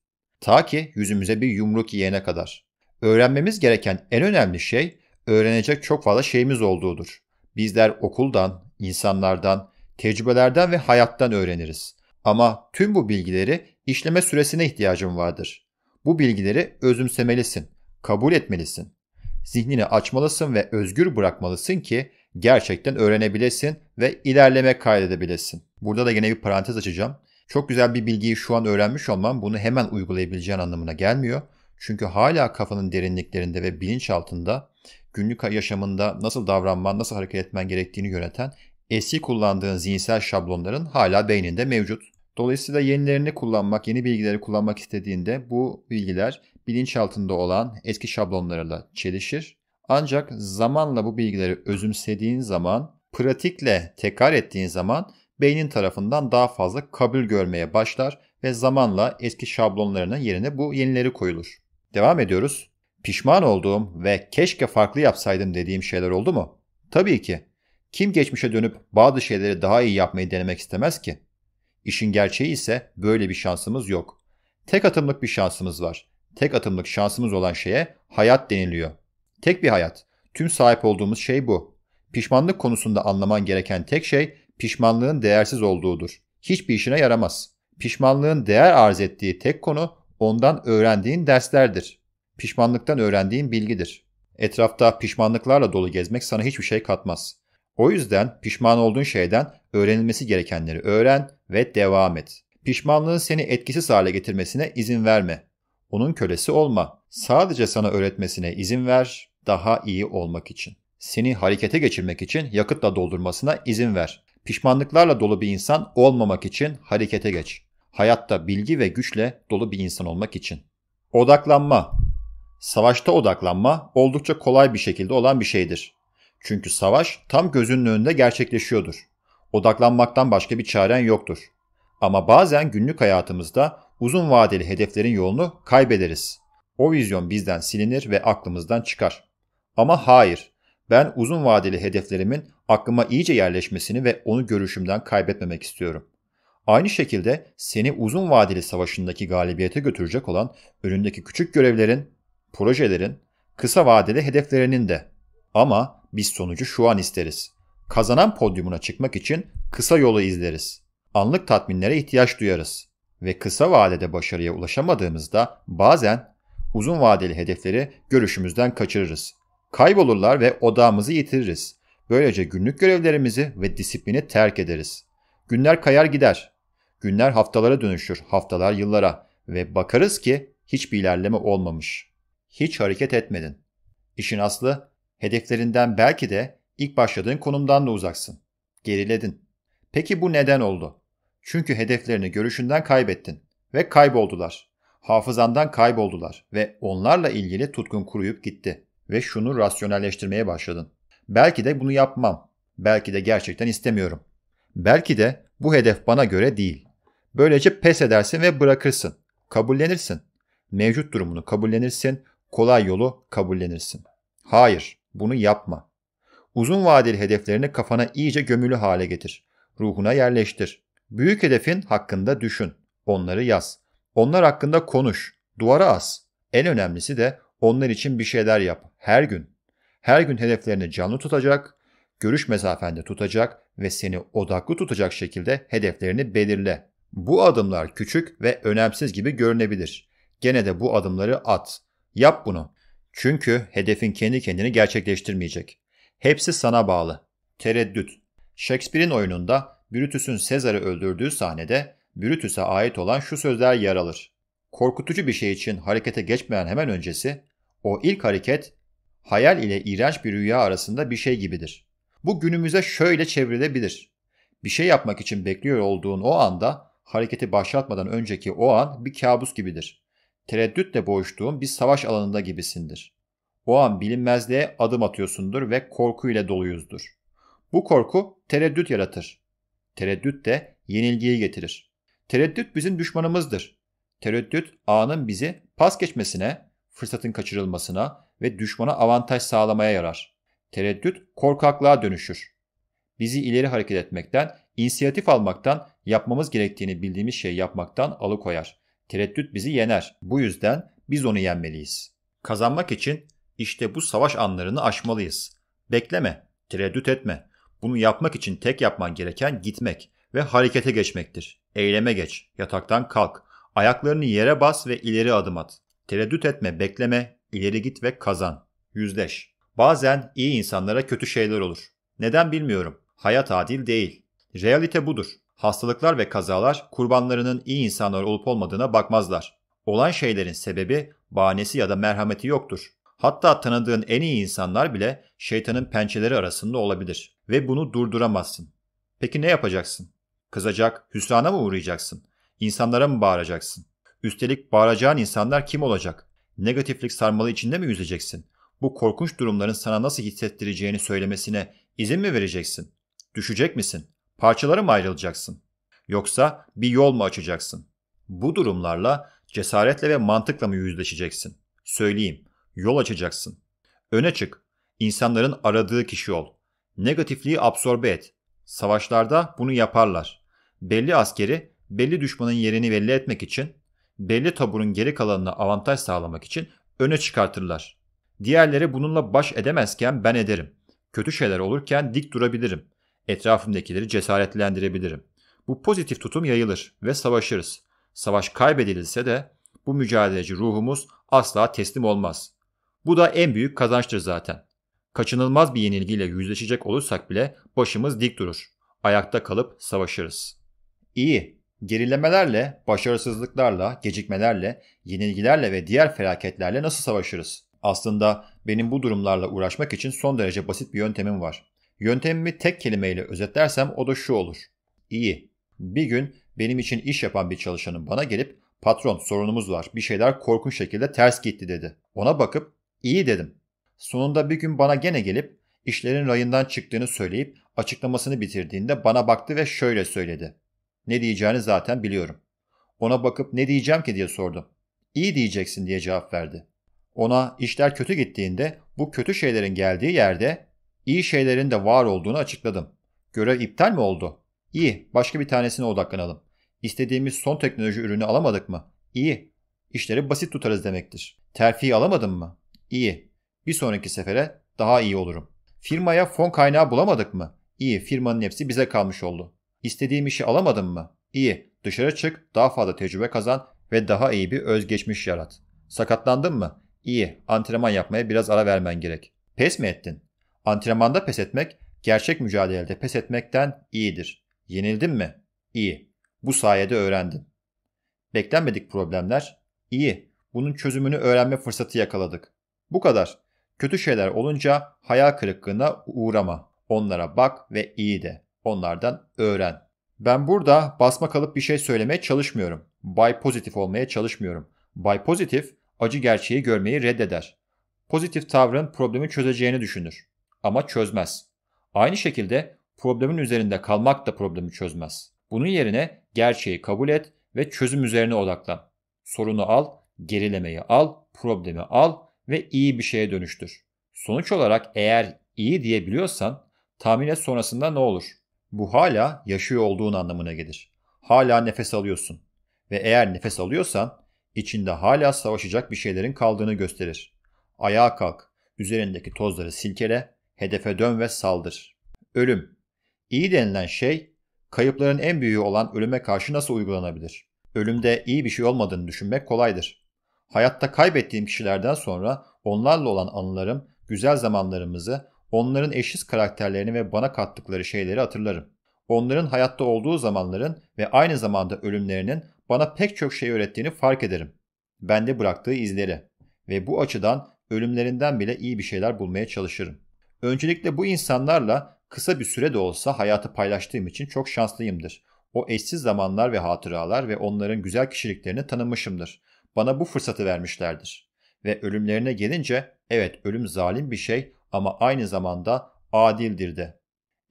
Ta ki yüzümüze bir yumruk yiyene kadar. Öğrenmemiz gereken en önemli şey öğrenecek çok fazla şeyimiz olduğudur. Bizler okuldan, insanlardan, tecrübelerden ve hayattan öğreniriz. Ama tüm bu bilgileri işleme süresine ihtiyacım vardır. Bu bilgileri özümsemelisin, kabul etmelisin. Zihnini açmalısın ve özgür bırakmalısın ki gerçekten öğrenebilesin ve ilerleme kaydedebilesin. Burada da yine bir parantez açacağım. Çok güzel bir bilgiyi şu an öğrenmiş olmam bunu hemen uygulayabileceğin anlamına gelmiyor. Çünkü hala kafanın derinliklerinde ve bilinç altında günlük yaşamında nasıl davranman, nasıl hareket etmen gerektiğini yöneten eski kullandığın zihinsel şablonların hala beyninde mevcut. Dolayısıyla yenilerini kullanmak, yeni bilgileri kullanmak istediğinde bu bilgiler bilinçaltında olan eski şablonlarla çelişir. Ancak zamanla bu bilgileri özümsediğin zaman, pratikle tekrar ettiğin zaman beynin tarafından daha fazla kabul görmeye başlar ve zamanla eski şablonlarının yerine bu yenileri koyulur. Devam ediyoruz. Pişman olduğum ve keşke farklı yapsaydım dediğim şeyler oldu mu? Tabii ki. Kim geçmişe dönüp bazı şeyleri daha iyi yapmayı denemek istemez ki? İşin gerçeği ise böyle bir şansımız yok. Tek atımlık bir şansımız var. Tek atımlık şansımız olan şeye hayat deniliyor. Tek bir hayat. Tüm sahip olduğumuz şey bu. Pişmanlık konusunda anlaman gereken tek şey pişmanlığın değersiz olduğudur. Hiçbir işine yaramaz. Pişmanlığın değer arz ettiği tek konu ondan öğrendiğin derslerdir. Pişmanlıktan öğrendiğin bilgidir. Etrafta pişmanlıklarla dolu gezmek sana hiçbir şey katmaz. O yüzden pişman olduğun şeyden öğrenilmesi gerekenleri öğren ve devam et. Pişmanlığın seni etkisiz hale getirmesine izin verme. Onun kölesi olma. Sadece sana öğretmesine izin ver daha iyi olmak için. Seni harekete geçirmek için yakıtla doldurmasına izin ver. Pişmanlıklarla dolu bir insan olmamak için harekete geç. Hayatta bilgi ve güçle dolu bir insan olmak için. Odaklanma. Savaşta odaklanma oldukça kolay bir şekilde olan bir şeydir. Çünkü savaş tam gözünün önünde gerçekleşiyordur. Odaklanmaktan başka bir çaren yoktur. Ama bazen günlük hayatımızda uzun vadeli hedeflerin yolunu kaybederiz. O vizyon bizden silinir ve aklımızdan çıkar. Ama hayır, ben uzun vadeli hedeflerimin aklıma iyice yerleşmesini ve onu görüşümden kaybetmemek istiyorum. Aynı şekilde seni uzun vadeli savaşındaki galibiyete götürecek olan önündeki küçük görevlerin, projelerin, kısa vadeli hedeflerinin de. Ama biz sonucu şu an isteriz. Kazanan podyumuna çıkmak için kısa yolu izleriz. Anlık tatminlere ihtiyaç duyarız. Ve kısa vadede başarıya ulaşamadığımızda bazen uzun vadeli hedefleri görüşümüzden kaçırırız. Kaybolurlar ve odağımızı yitiririz. Böylece günlük görevlerimizi ve disiplini terk ederiz. Günler kayar gider. Günler haftalara dönüşür, haftalar yıllara ve bakarız ki hiçbir ilerleme olmamış. Hiç hareket etmedin. İşin aslı hedeflerinden belki de ilk başladığın konumdan da uzaksın. Geriledin. Peki bu neden oldu? Çünkü hedeflerini görüşünden kaybettin ve kayboldular. Hafızandan kayboldular ve onlarla ilgili tutkun kuruyup gitti ve şunu rasyonelleştirmeye başladın. Belki de bunu yapmam. Belki de gerçekten istemiyorum. Belki de bu hedef bana göre değil. Böylece pes edersin ve bırakırsın. Kabullenirsin. Mevcut durumunu kabullenirsin, kolay yolu kabullenirsin. Hayır, bunu yapma. Uzun vadeli hedeflerini kafana iyice gömülü hale getir. Ruhuna yerleştir. Büyük hedefin hakkında düşün. Onları yaz. Onlar hakkında konuş. Duvara as. En önemlisi de onlar için bir şeyler yap. Her gün. Her gün hedeflerini canlı tutacak, görüş mesafende tutacak ve seni odaklı tutacak şekilde hedeflerini belirle. Bu adımlar küçük ve önemsiz gibi görünebilir. Gene de bu adımları at. Yap bunu. Çünkü hedefin kendi kendini gerçekleştirmeyecek. Hepsi sana bağlı. Tereddüt. Shakespeare'in oyununda Brutus'un Sezar'ı öldürdüğü sahnede Brutus'a ait olan şu sözler yer alır. Korkutucu bir şey için harekete geçmeyen hemen öncesi, o ilk hareket hayal ile iğrenç bir rüya arasında bir şey gibidir. Bu günümüze şöyle çevrilebilir. Bir şey yapmak için bekliyor olduğun o anda hareketi başlatmadan önceki o an bir kabus gibidir. Tereddütle boğuştuğun bir savaş alanında gibisindir. O an bilinmezliğe adım atıyorsundur ve korku ile doluyuzdur. Bu korku tereddüt yaratır. Tereddüt de yenilgiyi getirir. Tereddüt bizim düşmanımızdır. Tereddüt anın bizi pas geçmesine, fırsatın kaçırılmasına ve düşmana avantaj sağlamaya yarar. Tereddüt korkaklığa dönüşür. Bizi ileri hareket etmekten, inisiyatif almaktan, yapmamız gerektiğini bildiğimiz şeyi yapmaktan alıkoyar. Tereddüt bizi yener. Bu yüzden biz onu yenmeliyiz. Kazanmak için işte bu savaş anlarını aşmalıyız. Bekleme, tereddüt etme. Bunu yapmak için tek yapman gereken gitmek ve harekete geçmektir. Eyleme geç, yataktan kalk, ayaklarını yere bas ve ileri adım at. Tereddüt etme, bekleme, ileri git ve kazan. Yüzleş. Bazen iyi insanlara kötü şeyler olur. Neden bilmiyorum. Hayat adil değil. Realite budur. Hastalıklar ve kazalar kurbanlarının iyi insanlar olup olmadığına bakmazlar. Olan şeylerin sebebi, bahanesi ya da merhameti yoktur. Hatta tanıdığın en iyi insanlar bile şeytanın pençeleri arasında olabilir ve bunu durduramazsın. Peki ne yapacaksın? Kızacak, hüsrana mı uğrayacaksın? İnsanlara mı bağıracaksın? Üstelik bağıracağın insanlar kim olacak? Negatiflik sarmalı içinde mi yüzeceksin? Bu korkunç durumların sana nasıl hissettireceğini söylemesine izin mi vereceksin? Düşecek misin? Parçalara mı ayrılacaksın? Yoksa bir yol mu açacaksın? Bu durumlarla cesaretle ve mantıkla mı yüzleşeceksin? Söyleyeyim, yol açacaksın. Öne çık. İnsanların aradığı kişi ol. Negatifliği absorbe et. Savaşlarda bunu yaparlar. Belli askeri belli düşmanın yerini belli etmek için, belli taburun geri kalanına avantaj sağlamak için öne çıkartırlar. Diğerleri bununla baş edemezken ben ederim. Kötü şeyler olurken dik durabilirim. Etrafımdakileri cesaretlendirebilirim. Bu pozitif tutum yayılır ve savaşırız. Savaş kaybedilirse de bu mücadeleci ruhumuz asla teslim olmaz. Bu da en büyük kazançtır zaten. Kaçınılmaz bir yenilgiyle yüzleşecek olursak bile başımız dik durur. Ayakta kalıp savaşırız. İyi. Gerilemelerle, başarısızlıklarla, gecikmelerle, yenilgilerle ve diğer felaketlerle nasıl savaşırız? Aslında benim bu durumlarla uğraşmak için son derece basit bir yöntemim var. Yöntemimi tek kelimeyle özetlersem o da şu olur. İyi. Bir gün benim için iş yapan bir çalışanın bana gelip patron sorunumuz var bir şeyler korkunç şekilde ters gitti dedi. Ona bakıp iyi dedim. Sonunda bir gün bana gene gelip işlerin rayından çıktığını söyleyip açıklamasını bitirdiğinde bana baktı ve şöyle söyledi. Ne diyeceğini zaten biliyorum. Ona bakıp ne diyeceğim ki diye sordum. İyi diyeceksin diye cevap verdi. Ona işler kötü gittiğinde bu kötü şeylerin geldiği yerde iyi şeylerin de var olduğunu açıkladım. Görev iptal mi oldu? İyi, başka bir tanesine odaklanalım. İstediğimiz son teknoloji ürünü alamadık mı? İyi. İşleri basit tutarız demektir. Terfi alamadım mı? İyi. Bir sonraki sefere daha iyi olurum. Firmaya fon kaynağı bulamadık mı? İyi, firmanın hepsi bize kalmış oldu. İstediğim işi alamadım mı? İyi, dışarı çık, daha fazla tecrübe kazan ve daha iyi bir özgeçmiş yarat. Sakatlandın mı? İyi, antrenman yapmaya biraz ara vermen gerek. Pes mi ettin? Antrenmanda pes etmek, gerçek mücadelede pes etmekten iyidir. Yenildin mi? İyi. Bu sayede öğrendin. Beklenmedik problemler? İyi. Bunun çözümünü öğrenme fırsatı yakaladık. Bu kadar. Kötü şeyler olunca hayal kırıklığına uğrama. Onlara bak ve iyi de. Onlardan öğren. Ben burada basma kalıp bir şey söylemeye çalışmıyorum. Bay pozitif olmaya çalışmıyorum. Bay pozitif acı gerçeği görmeyi reddeder. Pozitif tavrın problemi çözeceğini düşünür. Ama çözmez. Aynı şekilde problemin üzerinde kalmak da problemi çözmez. Bunun yerine gerçeği kabul et ve çözüm üzerine odaklan. Sorunu al, gerilemeyi al, problemi al ve iyi bir şeye dönüştür. Sonuç olarak eğer iyi diyebiliyorsan tahmin et sonrasında ne olur? Bu hala yaşıyor olduğun anlamına gelir. Hala nefes alıyorsun. Ve eğer nefes alıyorsan içinde hala savaşacak bir şeylerin kaldığını gösterir. Ayağa kalk, üzerindeki tozları silkele, hedefe dön ve saldır. Ölüm. İyi denilen şey, kayıpların en büyüğü olan ölüme karşı nasıl uygulanabilir? Ölümde iyi bir şey olmadığını düşünmek kolaydır. Hayatta kaybettiğim kişilerden sonra onlarla olan anılarım, güzel zamanlarımızı, onların eşsiz karakterlerini ve bana kattıkları şeyleri hatırlarım. Onların hayatta olduğu zamanların ve aynı zamanda ölümlerinin bana pek çok şey öğrettiğini fark ederim. Bende bıraktığı izleri ve bu açıdan ölümlerinden bile iyi bir şeyler bulmaya çalışırım. Öncelikle bu insanlarla kısa bir süre de olsa hayatı paylaştığım için çok şanslıyımdır. O eşsiz zamanlar ve hatıralar ve onların güzel kişiliklerini tanımışımdır. Bana bu fırsatı vermişlerdir. Ve ölümlerine gelince evet ölüm zalim bir şey ama aynı zamanda adildir de.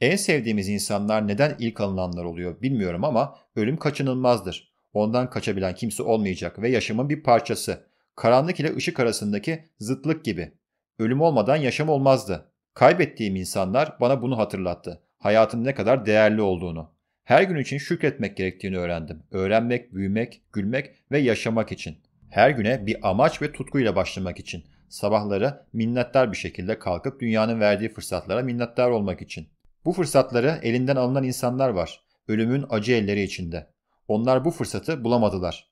En sevdiğimiz insanlar neden ilk alınanlar oluyor bilmiyorum ama ölüm kaçınılmazdır. Ondan kaçabilen kimse olmayacak ve yaşamın bir parçası. Karanlık ile ışık arasındaki zıtlık gibi. Ölüm olmadan yaşam olmazdı. Kaybettiğim insanlar bana bunu hatırlattı. Hayatın ne kadar değerli olduğunu. Her gün için şükretmek gerektiğini öğrendim. Öğrenmek, büyümek, gülmek ve yaşamak için. Her güne bir amaç ve tutkuyla başlamak için. Sabahları minnettar bir şekilde kalkıp dünyanın verdiği fırsatlara minnettar olmak için. Bu fırsatları elinden alınan insanlar var. Ölümün acı elleri içinde. Onlar bu fırsatı bulamadılar.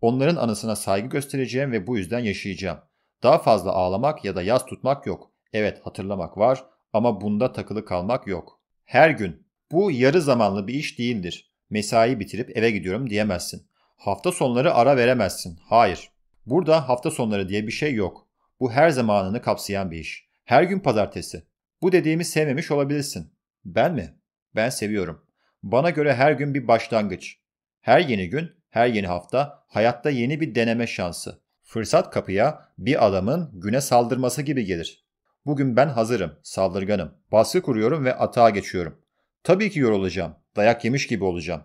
Onların anısına saygı göstereceğim ve bu yüzden yaşayacağım. Daha fazla ağlamak ya da yaz tutmak yok. Evet hatırlamak var ama bunda takılı kalmak yok. Her gün bu yarı zamanlı bir iş değildir. Mesai bitirip eve gidiyorum diyemezsin. Hafta sonları ara veremezsin. Hayır. Burada hafta sonları diye bir şey yok. Bu her zamanını kapsayan bir iş. Her gün pazartesi. Bu dediğimi sevmemiş olabilirsin. Ben mi? Ben seviyorum. Bana göre her gün bir başlangıç. Her yeni gün, her yeni hafta hayatta yeni bir deneme şansı. Fırsat kapıya bir adamın güne saldırması gibi gelir. Bugün ben hazırım, saldırganım. Baskı kuruyorum ve atağa geçiyorum. Tabii ki yorulacağım. Dayak yemiş gibi olacağım.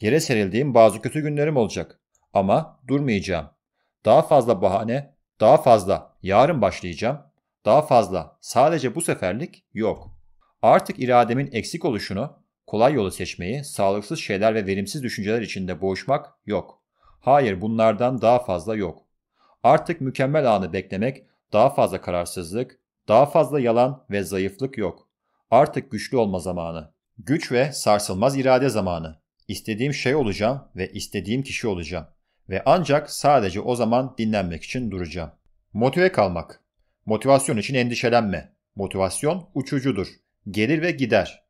Yere serildiğim bazı kötü günlerim olacak. Ama durmayacağım. Daha fazla bahane, daha fazla yarın başlayacağım. Daha fazla sadece bu seferlik yok. Artık irademin eksik oluşunu, kolay yolu seçmeyi, sağlıksız şeyler ve verimsiz düşünceler içinde boğuşmak yok. Hayır bunlardan daha fazla yok. Artık mükemmel anı beklemek, daha fazla kararsızlık, daha fazla yalan ve zayıflık yok. Artık güçlü olma zamanı. Güç ve sarsılmaz irade zamanı. İstediğim şey olacağım ve istediğim kişi olacağım. Ve ancak sadece o zaman dinlenmek için duracağım. Motive kalmak. Motivasyon için endişelenme. Motivasyon uçucudur. Gelir ve gider.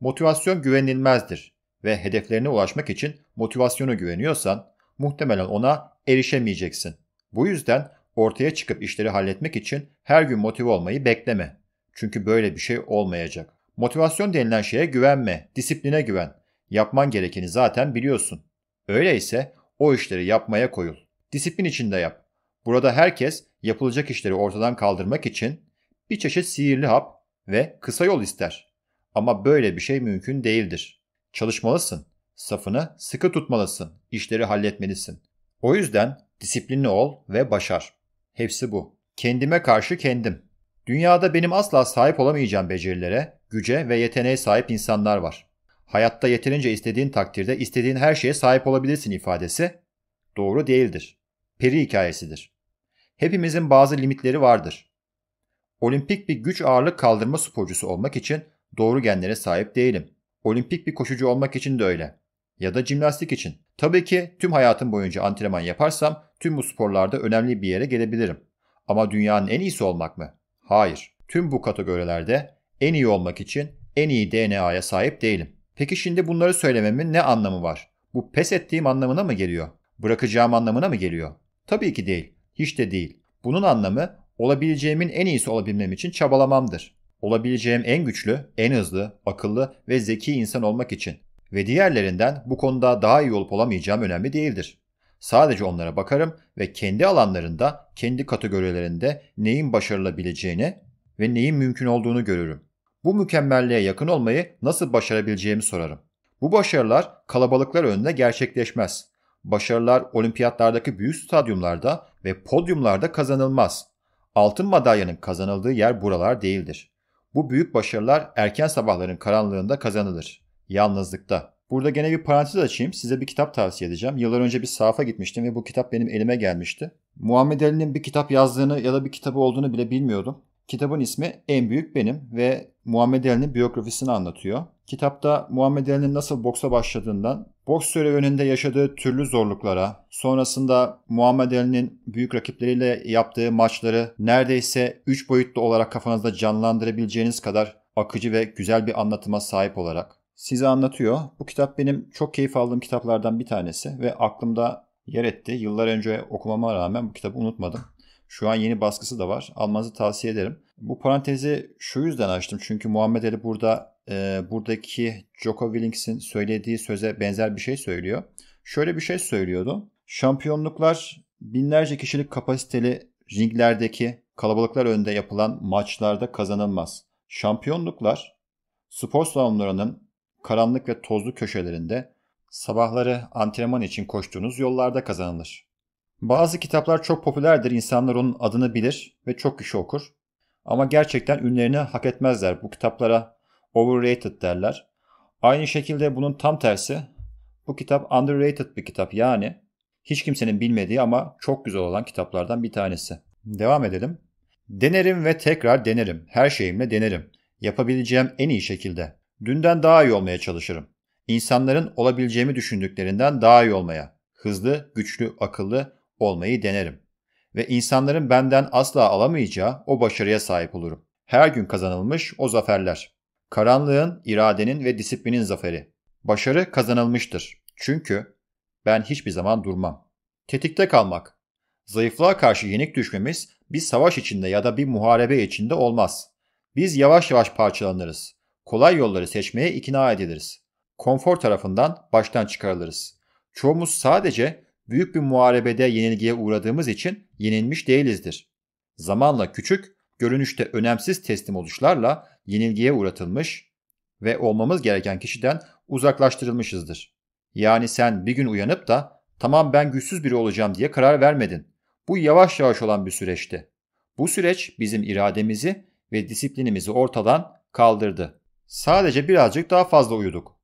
Motivasyon güvenilmezdir ve hedeflerine ulaşmak için motivasyona güveniyorsan muhtemelen ona erişemeyeceksin. Bu yüzden ortaya çıkıp işleri halletmek için her gün motive olmayı bekleme. Çünkü böyle bir şey olmayacak. Motivasyon denilen şeye güvenme, disipline güven. Yapman gerekeni zaten biliyorsun. Öyleyse o işleri yapmaya koyul. Disiplin içinde yap. Burada herkes yapılacak işleri ortadan kaldırmak için bir çeşit sihirli hap ve kısa yol ister. Ama böyle bir şey mümkün değildir. Çalışmalısın. Safını sıkı tutmalısın. İşleri halletmelisin. O yüzden disiplinli ol ve başar. Hepsi bu. Kendime karşı kendim. Dünyada benim asla sahip olamayacağım becerilere, güce ve yeteneğe sahip insanlar var. Hayatta yeterince istediğin takdirde istediğin her şeye sahip olabilirsin ifadesi doğru değildir. Peri hikayesidir. Hepimizin bazı limitleri vardır. Olimpik bir güç ağırlık kaldırma sporcusu olmak için doğru genlere sahip değilim. Olimpik bir koşucu olmak için de öyle. Ya da jimnastik için. Tabii ki tüm hayatım boyunca antrenman yaparsam tüm bu sporlarda önemli bir yere gelebilirim. Ama dünyanın en iyisi olmak mı? Hayır. Tüm bu kategorilerde en iyi olmak için en iyi DNA'ya sahip değilim. Peki şimdi bunları söylememin ne anlamı var? Bu pes ettiğim anlamına mı geliyor? Bırakacağım anlamına mı geliyor? Tabii ki değil. Hiç de değil. Bunun anlamı olabileceğimin en iyisi olabilmem için çabalamamdır. Olabileceğim en güçlü, en hızlı, akıllı ve zeki insan olmak için. Ve diğerlerinden bu konuda daha iyi olup olamayacağım önemli değildir. Sadece onlara bakarım ve kendi alanlarında, kendi kategorilerinde neyin başarılabileceğini ve neyin mümkün olduğunu görürüm. Bu mükemmelliğe yakın olmayı nasıl başarabileceğimi sorarım. Bu başarılar kalabalıklar önünde gerçekleşmez. Başarılar olimpiyatlardaki büyük stadyumlarda ve podyumlarda kazanılmaz. Altın madalyanın kazanıldığı yer buralar değildir. Bu büyük başarılar erken sabahların karanlığında kazanılır. Yalnızlıkta. Burada gene bir parantez açayım. Size bir kitap tavsiye edeceğim. Yıllar önce bir sahafa gitmiştim ve bu kitap benim elime gelmişti. Muhammed Ali'nin bir kitap yazdığını ya da bir kitabı olduğunu bile bilmiyordum. Kitabın ismi En Büyük Benim ve Muhammed Ali'nin biyografisini anlatıyor. Kitapta Muhammed Ali'nin nasıl boksa başladığından, boks serüveninde yaşadığı türlü zorluklara, sonrasında Muhammed Ali'nin büyük rakipleriyle yaptığı maçları neredeyse 3 boyutlu olarak kafanızda canlandırabileceğiniz kadar akıcı ve güzel bir anlatıma sahip olarak size anlatıyor. Bu kitap benim çok keyif aldığım kitaplardan bir tanesi ve aklımda yer etti. Yıllar önce okumama rağmen bu kitabı unutmadım. Şu an yeni baskısı da var. Almanızı tavsiye ederim. Bu parantezi şu yüzden açtım. Çünkü Muhammed Ali burada e, buradaki Joko Willings'in söylediği söze benzer bir şey söylüyor. Şöyle bir şey söylüyordu. Şampiyonluklar binlerce kişilik kapasiteli ringlerdeki kalabalıklar önünde yapılan maçlarda kazanılmaz. Şampiyonluklar spor salonlarının karanlık ve tozlu köşelerinde sabahları antrenman için koştuğunuz yollarda kazanılır. Bazı kitaplar çok popülerdir, insanlar onun adını bilir ve çok kişi okur. Ama gerçekten ünlerini hak etmezler. Bu kitaplara overrated derler. Aynı şekilde bunun tam tersi. Bu kitap underrated bir kitap yani hiç kimsenin bilmediği ama çok güzel olan kitaplardan bir tanesi. Devam edelim. Denerim ve tekrar denerim. Her şeyimle denerim. Yapabileceğim en iyi şekilde. Dünden daha iyi olmaya çalışırım. İnsanların olabileceğimi düşündüklerinden daha iyi olmaya, hızlı, güçlü, akıllı olmayı denerim. Ve insanların benden asla alamayacağı o başarıya sahip olurum. Her gün kazanılmış o zaferler. Karanlığın, iradenin ve disiplinin zaferi. Başarı kazanılmıştır. Çünkü ben hiçbir zaman durmam. Tetikte kalmak. Zayıflığa karşı yenik düşmemiz bir savaş içinde ya da bir muharebe içinde olmaz. Biz yavaş yavaş parçalanırız. Kolay yolları seçmeye ikna ediliriz. Konfor tarafından baştan çıkarılırız. Çoğumuz sadece büyük bir muharebede yenilgiye uğradığımız için yenilmiş değilizdir. Zamanla küçük, görünüşte önemsiz teslim oluşlarla yenilgiye uğratılmış ve olmamız gereken kişiden uzaklaştırılmışızdır. Yani sen bir gün uyanıp da tamam ben güçsüz biri olacağım diye karar vermedin. Bu yavaş yavaş olan bir süreçti. Bu süreç bizim irademizi ve disiplinimizi ortadan kaldırdı. Sadece birazcık daha fazla uyuduk.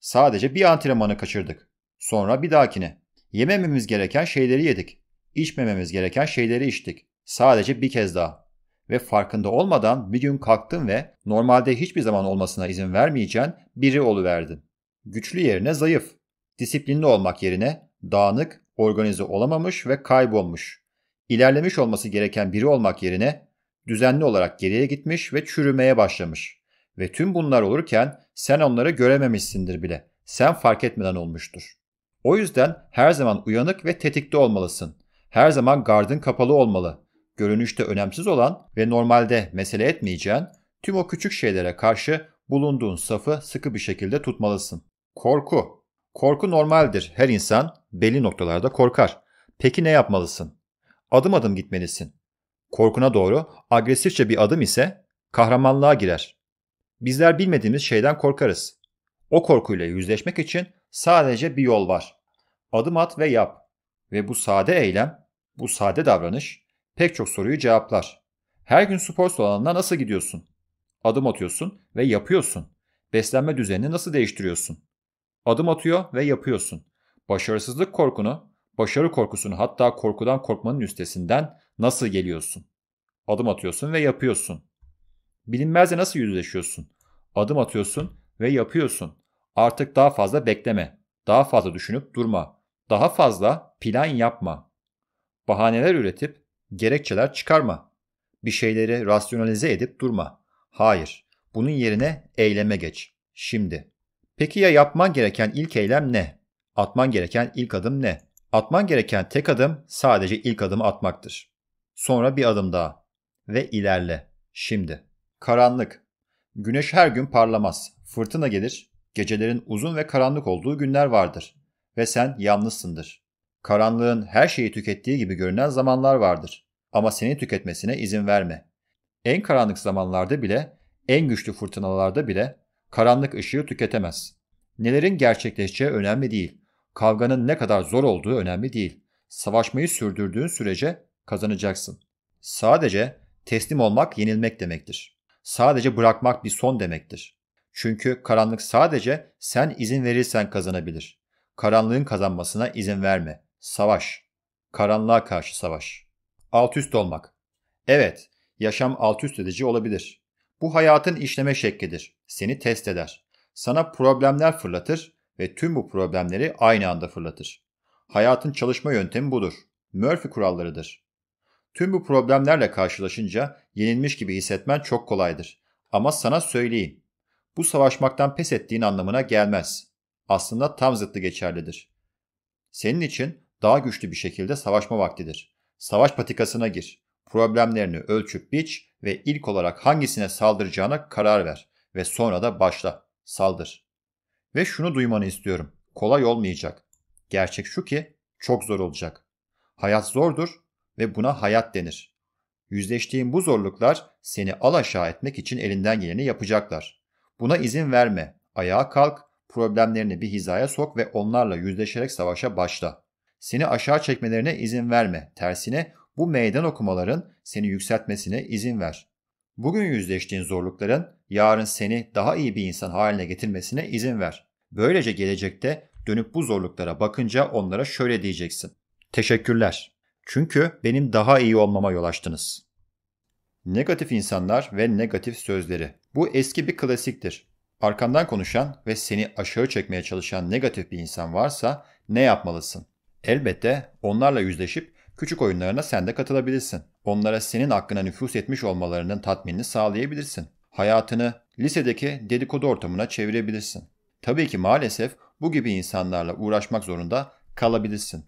Sadece bir antrenmanı kaçırdık. Sonra bir dahakine. Yemememiz gereken şeyleri yedik. İçmememiz gereken şeyleri içtik. Sadece bir kez daha. Ve farkında olmadan bir gün kalktın ve normalde hiçbir zaman olmasına izin vermeyeceğin biri oluverdin. Güçlü yerine zayıf. Disiplinli olmak yerine dağınık, organize olamamış ve kaybolmuş. İlerlemiş olması gereken biri olmak yerine düzenli olarak geriye gitmiş ve çürümeye başlamış. Ve tüm bunlar olurken sen onları görememişsindir bile. Sen fark etmeden olmuştur. O yüzden her zaman uyanık ve tetikte olmalısın. Her zaman gardın kapalı olmalı. Görünüşte önemsiz olan ve normalde mesele etmeyeceğin tüm o küçük şeylere karşı bulunduğun safı sıkı bir şekilde tutmalısın. Korku. Korku normaldir. Her insan belli noktalarda korkar. Peki ne yapmalısın? Adım adım gitmelisin. Korkuna doğru agresifçe bir adım ise kahramanlığa girer. Bizler bilmediğimiz şeyden korkarız. O korkuyla yüzleşmek için sadece bir yol var. Adım at ve yap. Ve bu sade eylem, bu sade davranış pek çok soruyu cevaplar. Her gün spor salonuna nasıl gidiyorsun? Adım atıyorsun ve yapıyorsun. Beslenme düzenini nasıl değiştiriyorsun? Adım atıyor ve yapıyorsun. Başarısızlık korkunu, başarı korkusunu hatta korkudan korkmanın üstesinden nasıl geliyorsun? Adım atıyorsun ve yapıyorsun. Bilinmezle nasıl yüzleşiyorsun? Adım atıyorsun ve yapıyorsun. Artık daha fazla bekleme. Daha fazla düşünüp durma. Daha fazla plan yapma. Bahaneler üretip gerekçeler çıkarma. Bir şeyleri rasyonalize edip durma. Hayır. Bunun yerine eyleme geç. Şimdi. Peki ya yapman gereken ilk eylem ne? Atman gereken ilk adım ne? Atman gereken tek adım sadece ilk adımı atmaktır. Sonra bir adım daha. Ve ilerle. Şimdi. Karanlık. Güneş her gün parlamaz. Fırtına gelir. Gecelerin uzun ve karanlık olduğu günler vardır. Ve sen yalnızsındır. Karanlığın her şeyi tükettiği gibi görünen zamanlar vardır. Ama seni tüketmesine izin verme. En karanlık zamanlarda bile, en güçlü fırtınalarda bile karanlık ışığı tüketemez. Nelerin gerçekleşeceği önemli değil. Kavganın ne kadar zor olduğu önemli değil. Savaşmayı sürdürdüğün sürece kazanacaksın. Sadece teslim olmak yenilmek demektir. Sadece bırakmak bir son demektir. Çünkü karanlık sadece sen izin verirsen kazanabilir. Karanlığın kazanmasına izin verme. Savaş. Karanlığa karşı savaş. Alt üst olmak. Evet, yaşam alt üst edici olabilir. Bu hayatın işleme şeklidir. Seni test eder. Sana problemler fırlatır ve tüm bu problemleri aynı anda fırlatır. Hayatın çalışma yöntemi budur. Murphy kurallarıdır. Tüm bu problemlerle karşılaşınca yenilmiş gibi hissetmen çok kolaydır. Ama sana söyleyeyim. Bu savaşmaktan pes ettiğin anlamına gelmez. Aslında tam zıttı geçerlidir. Senin için daha güçlü bir şekilde savaşma vaktidir. Savaş patikasına gir. Problemlerini ölçüp biç ve ilk olarak hangisine saldıracağına karar ver ve sonra da başla. Saldır. Ve şunu duymanı istiyorum. Kolay olmayacak. Gerçek şu ki çok zor olacak. Hayat zordur ve buna hayat denir. Yüzleştiğin bu zorluklar seni alaşağı etmek için elinden geleni yapacaklar. Buna izin verme. Ayağa kalk, problemlerini bir hizaya sok ve onlarla yüzleşerek savaşa başla. Seni aşağı çekmelerine izin verme. Tersine bu meydan okumaların seni yükseltmesine izin ver. Bugün yüzleştiğin zorlukların yarın seni daha iyi bir insan haline getirmesine izin ver. Böylece gelecekte dönüp bu zorluklara bakınca onlara şöyle diyeceksin. Teşekkürler. Çünkü benim daha iyi olmama yol açtınız. Negatif insanlar ve negatif sözleri. Bu eski bir klasiktir. Arkandan konuşan ve seni aşağı çekmeye çalışan negatif bir insan varsa ne yapmalısın? Elbette onlarla yüzleşip küçük oyunlarına sen de katılabilirsin. Onlara senin hakkına nüfus etmiş olmalarının tatminini sağlayabilirsin. Hayatını lisedeki dedikodu ortamına çevirebilirsin. Tabii ki maalesef bu gibi insanlarla uğraşmak zorunda kalabilirsin.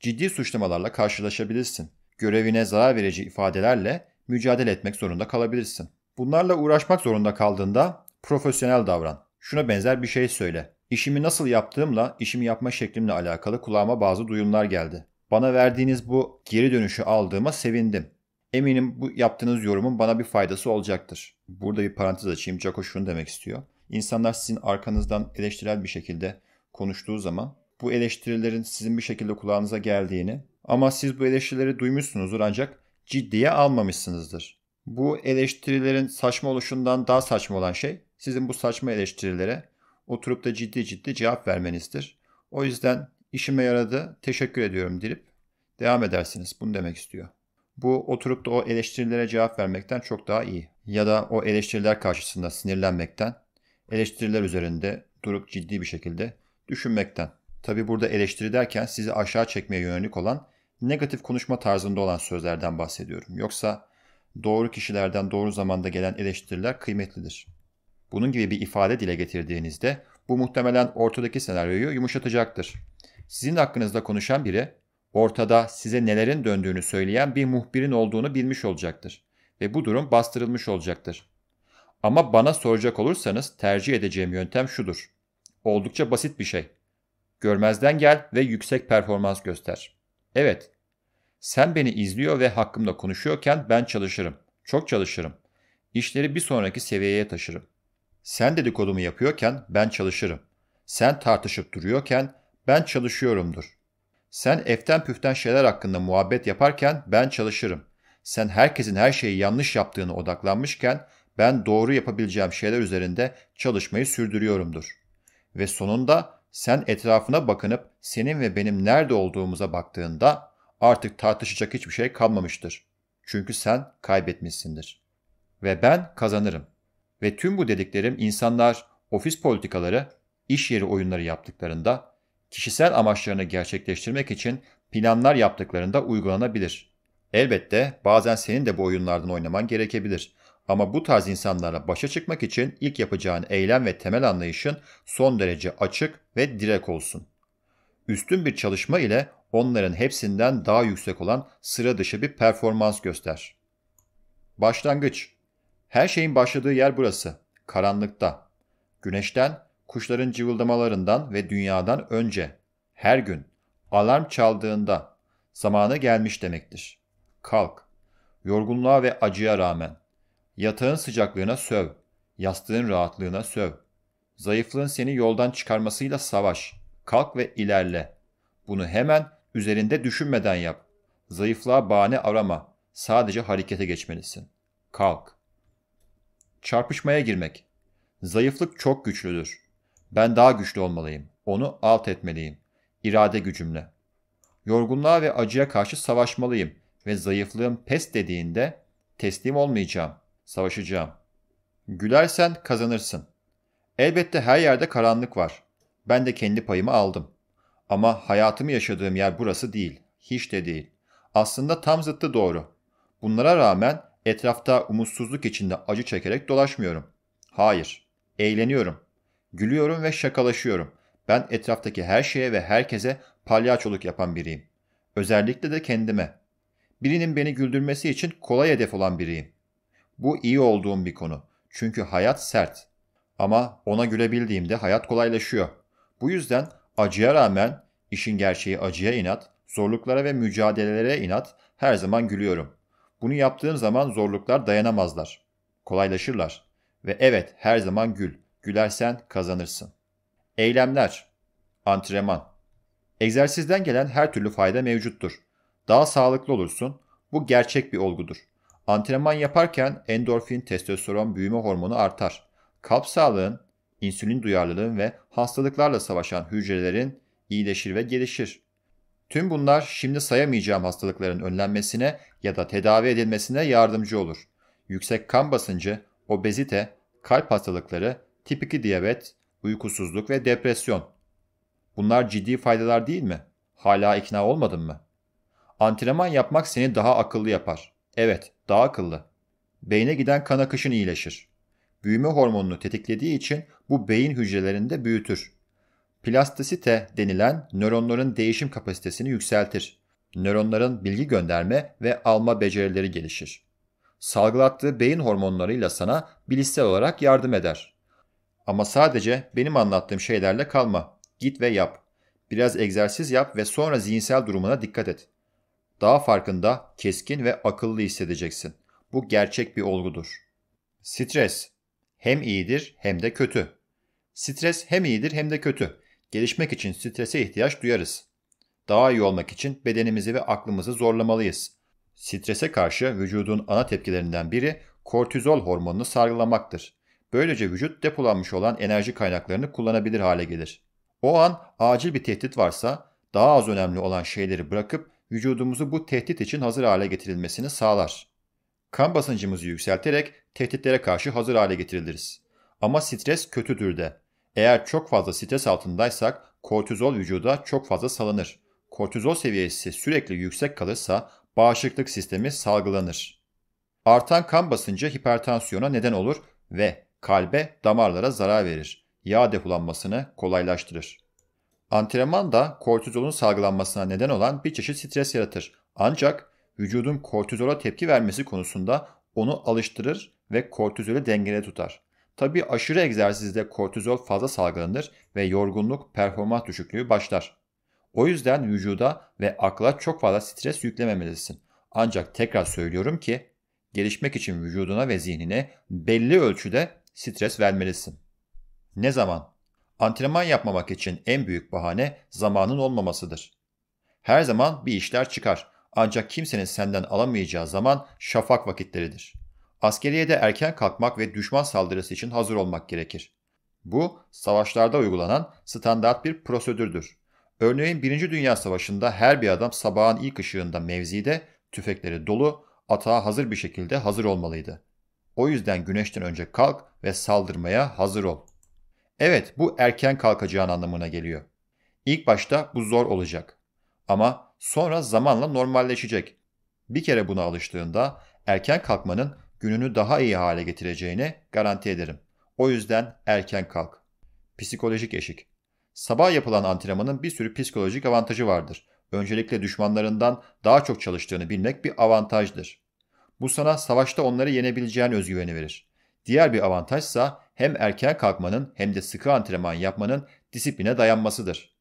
Ciddi suçlamalarla karşılaşabilirsin. Görevine zarar verici ifadelerle mücadele etmek zorunda kalabilirsin. Bunlarla uğraşmak zorunda kaldığında profesyonel davran. Şuna benzer bir şey söyle. İşimi nasıl yaptığımla, işimi yapma şeklimle alakalı kulağıma bazı duyumlar geldi. Bana verdiğiniz bu geri dönüşü aldığıma sevindim. Eminim bu yaptığınız yorumun bana bir faydası olacaktır. Burada bir parantez açayım. Jaco şunu demek istiyor. İnsanlar sizin arkanızdan eleştirel bir şekilde konuştuğu zaman bu eleştirilerin sizin bir şekilde kulağınıza geldiğini ama siz bu eleştirileri duymuşsunuzdur ancak ciddiye almamışsınızdır. Bu eleştirilerin saçma oluşundan daha saçma olan şey sizin bu saçma eleştirilere oturup da ciddi ciddi cevap vermenizdir. O yüzden işime yaradı, teşekkür ediyorum deyip devam edersiniz. Bunu demek istiyor. Bu oturup da o eleştirilere cevap vermekten çok daha iyi. Ya da o eleştiriler karşısında sinirlenmekten, eleştiriler üzerinde durup ciddi bir şekilde düşünmekten. Tabi burada eleştiri derken sizi aşağı çekmeye yönelik olan negatif konuşma tarzında olan sözlerden bahsediyorum. Yoksa doğru kişilerden doğru zamanda gelen eleştiriler kıymetlidir. Bunun gibi bir ifade dile getirdiğinizde bu muhtemelen ortadaki senaryoyu yumuşatacaktır. Sizin hakkınızda konuşan biri ortada size nelerin döndüğünü söyleyen bir muhbirin olduğunu bilmiş olacaktır ve bu durum bastırılmış olacaktır. Ama bana soracak olursanız tercih edeceğim yöntem şudur. Oldukça basit bir şey. Görmezden gel ve yüksek performans göster. Evet, sen beni izliyor ve hakkımda konuşuyorken ben çalışırım. Çok çalışırım. İşleri bir sonraki seviyeye taşırım. Sen dedikodumu yapıyorken ben çalışırım. Sen tartışıp duruyorken ben çalışıyorumdur. Sen eften püften şeyler hakkında muhabbet yaparken ben çalışırım. Sen herkesin her şeyi yanlış yaptığını odaklanmışken ben doğru yapabileceğim şeyler üzerinde çalışmayı sürdürüyorumdur. Ve sonunda sen etrafına bakınıp senin ve benim nerede olduğumuza baktığında artık tartışacak hiçbir şey kalmamıştır. Çünkü sen kaybetmişsindir. Ve ben kazanırım. Ve tüm bu dediklerim insanlar ofis politikaları, iş yeri oyunları yaptıklarında, kişisel amaçlarını gerçekleştirmek için planlar yaptıklarında uygulanabilir. Elbette bazen senin de bu oyunlardan oynaman gerekebilir. Ama bu tarz insanlarla başa çıkmak için ilk yapacağın eylem ve temel anlayışın son derece açık ve direk olsun. Üstün bir çalışma ile onların hepsinden daha yüksek olan sıra dışı bir performans göster. Başlangıç Her şeyin başladığı yer burası, karanlıkta. Güneşten, kuşların cıvıldamalarından ve dünyadan önce, her gün, alarm çaldığında, zamanı gelmiş demektir. Kalk, yorgunluğa ve acıya rağmen, Yatağın sıcaklığına söv, yastığın rahatlığına söv. Zayıflığın seni yoldan çıkarmasıyla savaş. Kalk ve ilerle. Bunu hemen üzerinde düşünmeden yap. Zayıflığa bahane arama. Sadece harekete geçmelisin. Kalk. Çarpışmaya girmek. Zayıflık çok güçlüdür. Ben daha güçlü olmalıyım. Onu alt etmeliyim. İrade gücümle. Yorgunluğa ve acıya karşı savaşmalıyım ve zayıflığım pes dediğinde teslim olmayacağım. Savaşacağım. Gülersen kazanırsın. Elbette her yerde karanlık var. Ben de kendi payımı aldım. Ama hayatımı yaşadığım yer burası değil. Hiç de değil. Aslında tam zıttı doğru. Bunlara rağmen etrafta umutsuzluk içinde acı çekerek dolaşmıyorum. Hayır. Eğleniyorum. Gülüyorum ve şakalaşıyorum. Ben etraftaki her şeye ve herkese palyaçoluk yapan biriyim. Özellikle de kendime. Birinin beni güldürmesi için kolay hedef olan biriyim. Bu iyi olduğum bir konu. Çünkü hayat sert. Ama ona gülebildiğimde hayat kolaylaşıyor. Bu yüzden acıya rağmen işin gerçeği acıya inat, zorluklara ve mücadelelere inat her zaman gülüyorum. Bunu yaptığım zaman zorluklar dayanamazlar. Kolaylaşırlar. Ve evet her zaman gül. Gülersen kazanırsın. Eylemler. Antrenman. Egzersizden gelen her türlü fayda mevcuttur. Daha sağlıklı olursun. Bu gerçek bir olgudur. Antrenman yaparken endorfin, testosteron, büyüme hormonu artar. Kalp sağlığın, insülin duyarlılığın ve hastalıklarla savaşan hücrelerin iyileşir ve gelişir. Tüm bunlar şimdi sayamayacağım hastalıkların önlenmesine ya da tedavi edilmesine yardımcı olur. Yüksek kan basıncı, obezite, kalp hastalıkları, tip 2 diyabet, uykusuzluk ve depresyon. Bunlar ciddi faydalar değil mi? Hala ikna olmadın mı? Antrenman yapmak seni daha akıllı yapar. Evet, daha akıllı. Beyne giden kan akışın iyileşir. Büyüme hormonunu tetiklediği için bu beyin hücrelerinde büyütür. Plastisite denilen nöronların değişim kapasitesini yükseltir. Nöronların bilgi gönderme ve alma becerileri gelişir. Salgılattığı beyin hormonlarıyla sana bilişsel olarak yardım eder. Ama sadece benim anlattığım şeylerle kalma. Git ve yap. Biraz egzersiz yap ve sonra zihinsel durumuna dikkat et. Daha farkında, keskin ve akıllı hissedeceksin. Bu gerçek bir olgudur. Stres hem iyidir hem de kötü. Stres hem iyidir hem de kötü. Gelişmek için strese ihtiyaç duyarız. Daha iyi olmak için bedenimizi ve aklımızı zorlamalıyız. Strese karşı vücudun ana tepkilerinden biri kortizol hormonunu salgılamaktır. Böylece vücut depolanmış olan enerji kaynaklarını kullanabilir hale gelir. O an acil bir tehdit varsa daha az önemli olan şeyleri bırakıp vücudumuzu bu tehdit için hazır hale getirilmesini sağlar. Kan basıncımızı yükselterek tehditlere karşı hazır hale getiriliriz. Ama stres kötüdür de. Eğer çok fazla stres altındaysak kortizol vücuda çok fazla salınır. Kortizol seviyesi sürekli yüksek kalırsa bağışıklık sistemi salgılanır. Artan kan basıncı hipertansiyona neden olur ve kalbe, damarlara zarar verir. Yağ depolanmasını kolaylaştırır. Antrenman da kortizolun salgılanmasına neden olan bir çeşit stres yaratır. Ancak vücudun kortizola tepki vermesi konusunda onu alıştırır ve kortizolü dengede tutar. Tabi aşırı egzersizde kortizol fazla salgılanır ve yorgunluk, performans düşüklüğü başlar. O yüzden vücuda ve akla çok fazla stres yüklememelisin. Ancak tekrar söylüyorum ki gelişmek için vücuduna ve zihnine belli ölçüde stres vermelisin. Ne zaman? Antrenman yapmamak için en büyük bahane zamanın olmamasıdır. Her zaman bir işler çıkar. Ancak kimsenin senden alamayacağı zaman şafak vakitleridir. Askeriyede erken kalkmak ve düşman saldırısı için hazır olmak gerekir. Bu, savaşlarda uygulanan standart bir prosedürdür. Örneğin 1. Dünya Savaşı'nda her bir adam sabahın ilk ışığında mevzide tüfekleri dolu, atağa hazır bir şekilde hazır olmalıydı. O yüzden güneşten önce kalk ve saldırmaya hazır ol. Evet, bu erken kalkacağın anlamına geliyor. İlk başta bu zor olacak. Ama sonra zamanla normalleşecek. Bir kere buna alıştığında erken kalkmanın gününü daha iyi hale getireceğini garanti ederim. O yüzden erken kalk. Psikolojik eşik. Sabah yapılan antrenmanın bir sürü psikolojik avantajı vardır. Öncelikle düşmanlarından daha çok çalıştığını bilmek bir avantajdır. Bu sana savaşta onları yenebileceğin özgüveni verir. Diğer bir avantajsa hem erken kalkmanın hem de sıkı antrenman yapmanın disipline dayanmasıdır.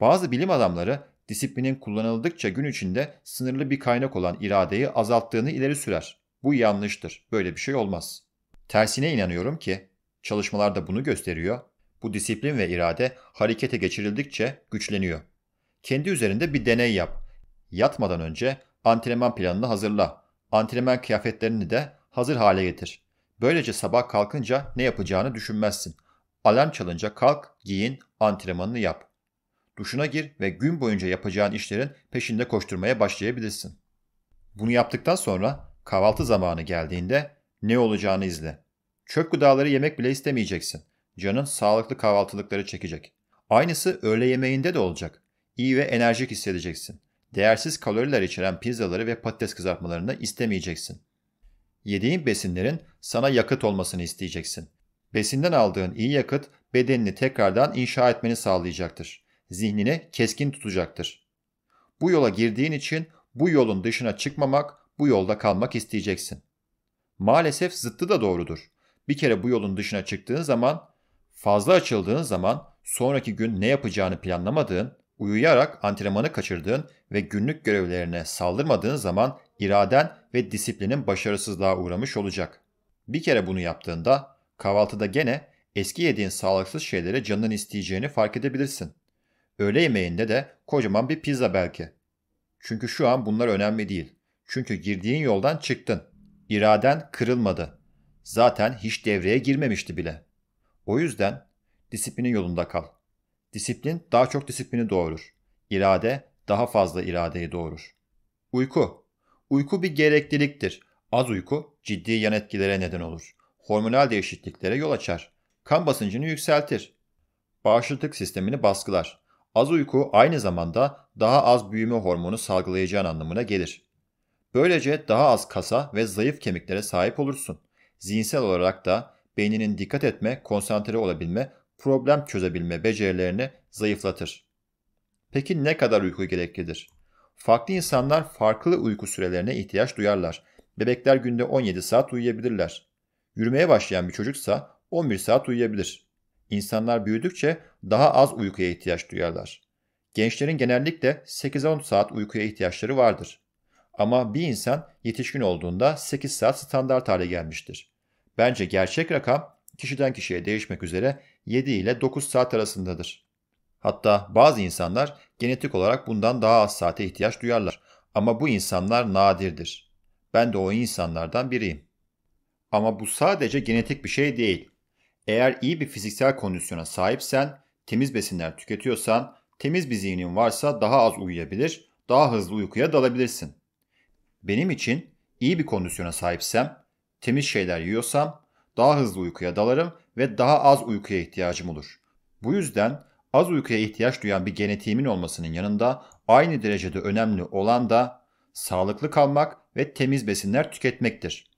Bazı bilim adamları disiplinin kullanıldıkça gün içinde sınırlı bir kaynak olan iradeyi azalttığını ileri sürer. Bu yanlıştır. Böyle bir şey olmaz. Tersine inanıyorum ki çalışmalar da bunu gösteriyor. Bu disiplin ve irade harekete geçirildikçe güçleniyor. Kendi üzerinde bir deney yap. Yatmadan önce antrenman planını hazırla. Antrenman kıyafetlerini de hazır hale getir. Böylece sabah kalkınca ne yapacağını düşünmezsin. Alarm çalınca kalk, giyin, antrenmanını yap. Duşuna gir ve gün boyunca yapacağın işlerin peşinde koşturmaya başlayabilirsin. Bunu yaptıktan sonra kahvaltı zamanı geldiğinde ne olacağını izle. Çöp gıdaları yemek bile istemeyeceksin. Canın sağlıklı kahvaltılıkları çekecek. Aynısı öğle yemeğinde de olacak. İyi ve enerjik hissedeceksin. Değersiz kaloriler içeren pizzaları ve patates kızartmalarını istemeyeceksin. Yediğin besinlerin sana yakıt olmasını isteyeceksin. Besinden aldığın iyi yakıt bedenini tekrardan inşa etmeni sağlayacaktır. Zihnini keskin tutacaktır. Bu yola girdiğin için bu yolun dışına çıkmamak, bu yolda kalmak isteyeceksin. Maalesef zıttı da doğrudur. Bir kere bu yolun dışına çıktığın zaman, fazla açıldığın zaman sonraki gün ne yapacağını planlamadığın, uyuyarak antrenmanı kaçırdığın ve günlük görevlerine saldırmadığın zaman iraden ve disiplinin başarısızlığa uğramış olacak. Bir kere bunu yaptığında kahvaltıda gene eski yediğin sağlıksız şeylere canın isteyeceğini fark edebilirsin. Öğle yemeğinde de kocaman bir pizza belki. Çünkü şu an bunlar önemli değil. Çünkü girdiğin yoldan çıktın. İraden kırılmadı. Zaten hiç devreye girmemişti bile. O yüzden disiplinin yolunda kal. Disiplin daha çok disiplini doğurur. İrade daha fazla iradeyi doğurur. Uyku. Uyku bir gerekliliktir. Az uyku ciddi yan etkilere neden olur. Hormonal değişikliklere yol açar. Kan basıncını yükseltir. Bağışıklık sistemini baskılar. Az uyku aynı zamanda daha az büyüme hormonu salgılayacağın anlamına gelir. Böylece daha az kasa ve zayıf kemiklere sahip olursun. Zihinsel olarak da beyninin dikkat etme, konsantre olabilme, problem çözebilme becerilerini zayıflatır. Peki ne kadar uyku gereklidir? Farklı insanlar farklı uyku sürelerine ihtiyaç duyarlar. Bebekler günde 17 saat uyuyabilirler. Yürümeye başlayan bir çocuksa 11 saat uyuyabilir. İnsanlar büyüdükçe daha az uykuya ihtiyaç duyarlar. Gençlerin genellikle 8-10 saat uykuya ihtiyaçları vardır. Ama bir insan yetişkin olduğunda 8 saat standart hale gelmiştir. Bence gerçek rakam kişiden kişiye değişmek üzere 7 ile 9 saat arasındadır. Hatta bazı insanlar genetik olarak bundan daha az saate ihtiyaç duyarlar. Ama bu insanlar nadirdir. Ben de o insanlardan biriyim. Ama bu sadece genetik bir şey değil. Eğer iyi bir fiziksel kondisyona sahipsen, temiz besinler tüketiyorsan, temiz bir zihnin varsa daha az uyuyabilir, daha hızlı uykuya dalabilirsin. Benim için iyi bir kondisyona sahipsem, temiz şeyler yiyorsam daha hızlı uykuya dalarım ve daha az uykuya ihtiyacım olur. Bu yüzden az uykuya ihtiyaç duyan bir genetiğimin olmasının yanında aynı derecede önemli olan da sağlıklı kalmak ve temiz besinler tüketmektir.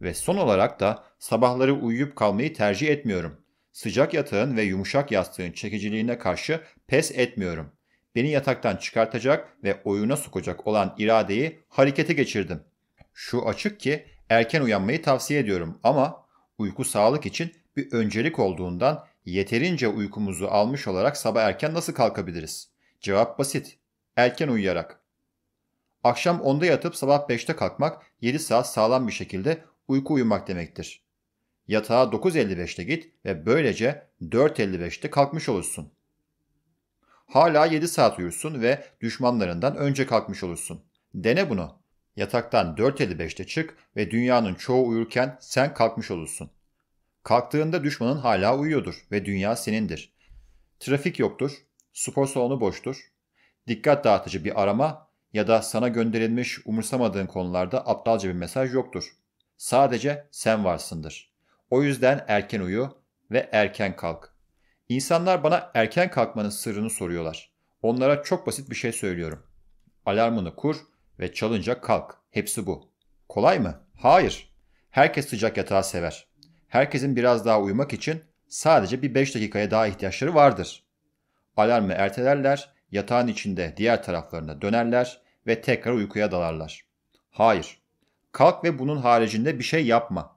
Ve son olarak da sabahları uyuyup kalmayı tercih etmiyorum. Sıcak yatağın ve yumuşak yastığın çekiciliğine karşı pes etmiyorum. Beni yataktan çıkartacak ve oyuna sokacak olan iradeyi harekete geçirdim. Şu açık ki erken uyanmayı tavsiye ediyorum ama uyku sağlık için bir öncelik olduğundan yeterince uykumuzu almış olarak sabah erken nasıl kalkabiliriz? Cevap basit. Erken uyuyarak. Akşam 10'da yatıp sabah 5'te kalkmak 7 saat sağlam bir şekilde uyku uyumak demektir. Yatağa 9.55'te git ve böylece 4.55'te kalkmış olursun. Hala 7 saat uyursun ve düşmanlarından önce kalkmış olursun. Dene bunu. Yataktan 4.55'te çık ve dünyanın çoğu uyurken sen kalkmış olursun. Kalktığında düşmanın hala uyuyordur ve dünya senindir. Trafik yoktur, spor salonu boştur, dikkat dağıtıcı bir arama ya da sana gönderilmiş umursamadığın konularda aptalca bir mesaj yoktur. Sadece sen varsındır. O yüzden erken uyu ve erken kalk. İnsanlar bana erken kalkmanın sırrını soruyorlar. Onlara çok basit bir şey söylüyorum. Alarmını kur ve çalınca kalk. Hepsi bu. Kolay mı? Hayır. Herkes sıcak yatağı sever. Herkesin biraz daha uyumak için sadece bir 5 dakikaya daha ihtiyaçları vardır. Alarmı ertelerler, yatağın içinde diğer taraflarına dönerler ve tekrar uykuya dalarlar. Hayır. Kalk ve bunun haricinde bir şey yapma.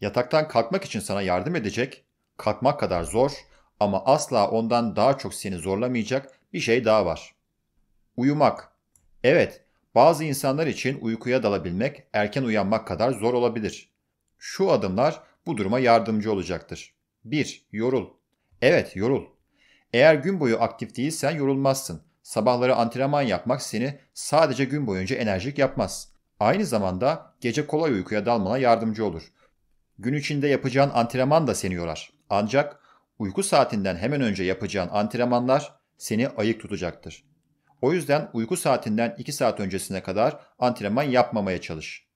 Yataktan kalkmak için sana yardım edecek, kalkmak kadar zor ama asla ondan daha çok seni zorlamayacak bir şey daha var. Uyumak. Evet, bazı insanlar için uykuya dalabilmek erken uyanmak kadar zor olabilir. Şu adımlar bu duruma yardımcı olacaktır. 1. Yorul. Evet, yorul. Eğer gün boyu aktif değilsen yorulmazsın. Sabahları antrenman yapmak seni sadece gün boyunca enerjik yapmaz. Aynı zamanda gece kolay uykuya dalmana yardımcı olur. Gün içinde yapacağın antrenman da seni yorar. Ancak uyku saatinden hemen önce yapacağın antrenmanlar seni ayık tutacaktır. O yüzden uyku saatinden 2 saat öncesine kadar antrenman yapmamaya çalış.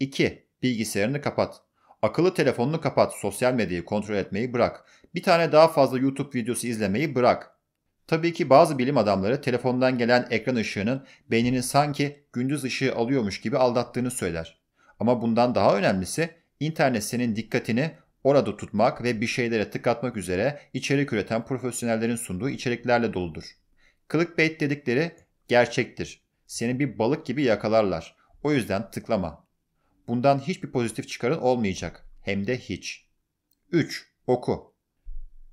2. Bilgisayarını kapat. Akıllı telefonunu kapat, sosyal medyayı kontrol etmeyi bırak. Bir tane daha fazla YouTube videosu izlemeyi bırak. Tabii ki bazı bilim adamları telefondan gelen ekran ışığının beyninin sanki gündüz ışığı alıyormuş gibi aldattığını söyler. Ama bundan daha önemlisi internet senin dikkatini orada tutmak ve bir şeylere tıklatmak üzere içerik üreten profesyonellerin sunduğu içeriklerle doludur. Clickbait dedikleri gerçektir. Seni bir balık gibi yakalarlar. O yüzden tıklama. Bundan hiçbir pozitif çıkarın olmayacak. Hem de hiç. 3. Oku.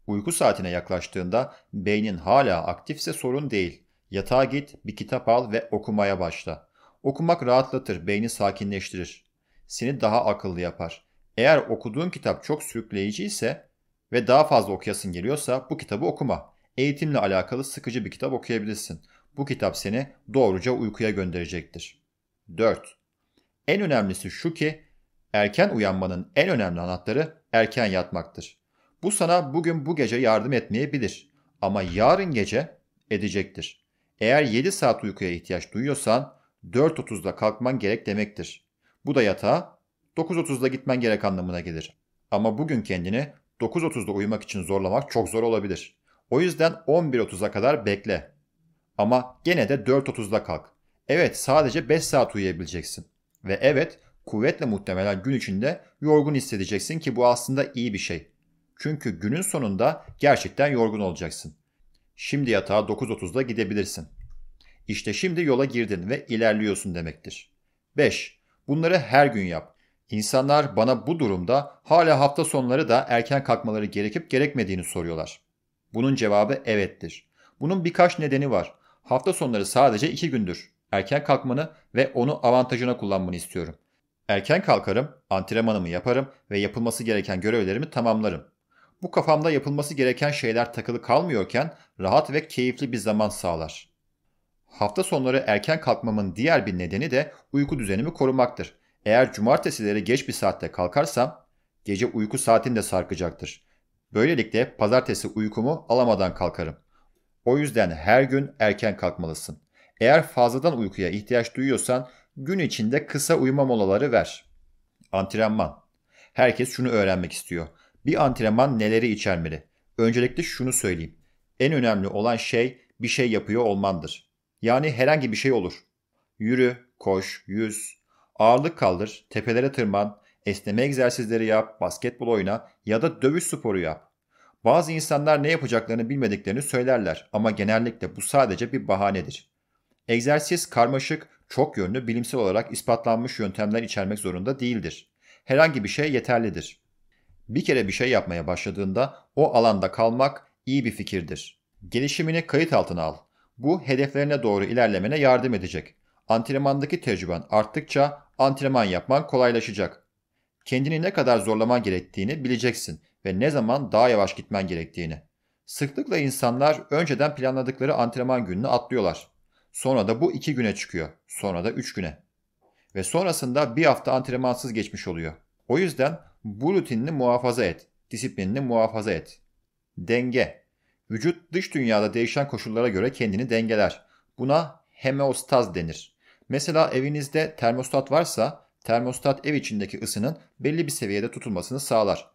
Uyku saatine yaklaştığında beynin hala aktifse sorun değil. Yatağa git, bir kitap al ve okumaya başla. Okumak rahatlatır, beyni sakinleştirir. Seni daha akıllı yapar. Eğer okuduğun kitap çok sürükleyici ise ve daha fazla okuyasın geliyorsa bu kitabı okuma. Eğitimle alakalı sıkıcı bir kitap okuyabilirsin. Bu kitap seni doğruca uykuya gönderecektir. 4. En önemlisi şu ki erken uyanmanın en önemli anahtarı erken yatmaktır. Bu sana bugün bu gece yardım etmeyebilir ama yarın gece edecektir. Eğer 7 saat uykuya ihtiyaç duyuyorsan 4.30'da kalkman gerek demektir. Bu da yatağa 9.30'da gitmen gerek anlamına gelir. Ama bugün kendini 9.30'da uyumak için zorlamak çok zor olabilir. O yüzden 11.30'a kadar bekle. Ama gene de 4.30'da kalk. Evet sadece 5 saat uyuyabileceksin. Ve evet kuvvetle muhtemelen gün içinde yorgun hissedeceksin ki bu aslında iyi bir şey. Çünkü günün sonunda gerçekten yorgun olacaksın. Şimdi yatağa 9.30'da gidebilirsin. İşte şimdi yola girdin ve ilerliyorsun demektir. 5. Bunları her gün yap. İnsanlar bana bu durumda hala hafta sonları da erken kalkmaları gerekip gerekmediğini soruyorlar. Bunun cevabı evettir. Bunun birkaç nedeni var. Hafta sonları sadece 2 gündür. Erken kalkmanı ve onu avantajına kullanmanı istiyorum. Erken kalkarım, antrenmanımı yaparım ve yapılması gereken görevlerimi tamamlarım. Bu kafamda yapılması gereken şeyler takılı kalmıyorken rahat ve keyifli bir zaman sağlar. Hafta sonları erken kalkmamın diğer bir nedeni de uyku düzenimi korumaktır. Eğer cumartesileri geç bir saatte kalkarsam gece uyku saatim de sarkacaktır. Böylelikle pazartesi uykumu alamadan kalkarım. O yüzden her gün erken kalkmalısın. Eğer fazladan uykuya ihtiyaç duyuyorsan gün içinde kısa uyuma molaları ver. Antrenman. Herkes şunu öğrenmek istiyor. Bir antrenman neleri içermeli? Öncelikle şunu söyleyeyim. En önemli olan şey bir şey yapıyor olmandır. Yani herhangi bir şey olur. Yürü, koş, yüz, ağırlık kaldır, tepelere tırman, esneme egzersizleri yap, basketbol oyna ya da dövüş sporu yap. Bazı insanlar ne yapacaklarını bilmediklerini söylerler ama genellikle bu sadece bir bahanedir. Egzersiz karmaşık, çok yönlü, bilimsel olarak ispatlanmış yöntemler içermek zorunda değildir. Herhangi bir şey yeterlidir. Bir kere bir şey yapmaya başladığında o alanda kalmak iyi bir fikirdir. Gelişimini kayıt altına al. Bu hedeflerine doğru ilerlemene yardım edecek. Antrenmandaki tecrüben arttıkça antrenman yapman kolaylaşacak. Kendini ne kadar zorlaman gerektiğini bileceksin ve ne zaman daha yavaş gitmen gerektiğini. Sıklıkla insanlar önceden planladıkları antrenman gününü atlıyorlar. Sonra da bu iki güne çıkıyor. Sonra da üç güne. Ve sonrasında bir hafta antrenmansız geçmiş oluyor. O yüzden bu rutinini muhafaza et. Disiplinini muhafaza et. Denge. Vücut dış dünyada değişen koşullara göre kendini dengeler. Buna hemeostaz denir. Mesela evinizde termostat varsa termostat ev içindeki ısının belli bir seviyede tutulmasını sağlar.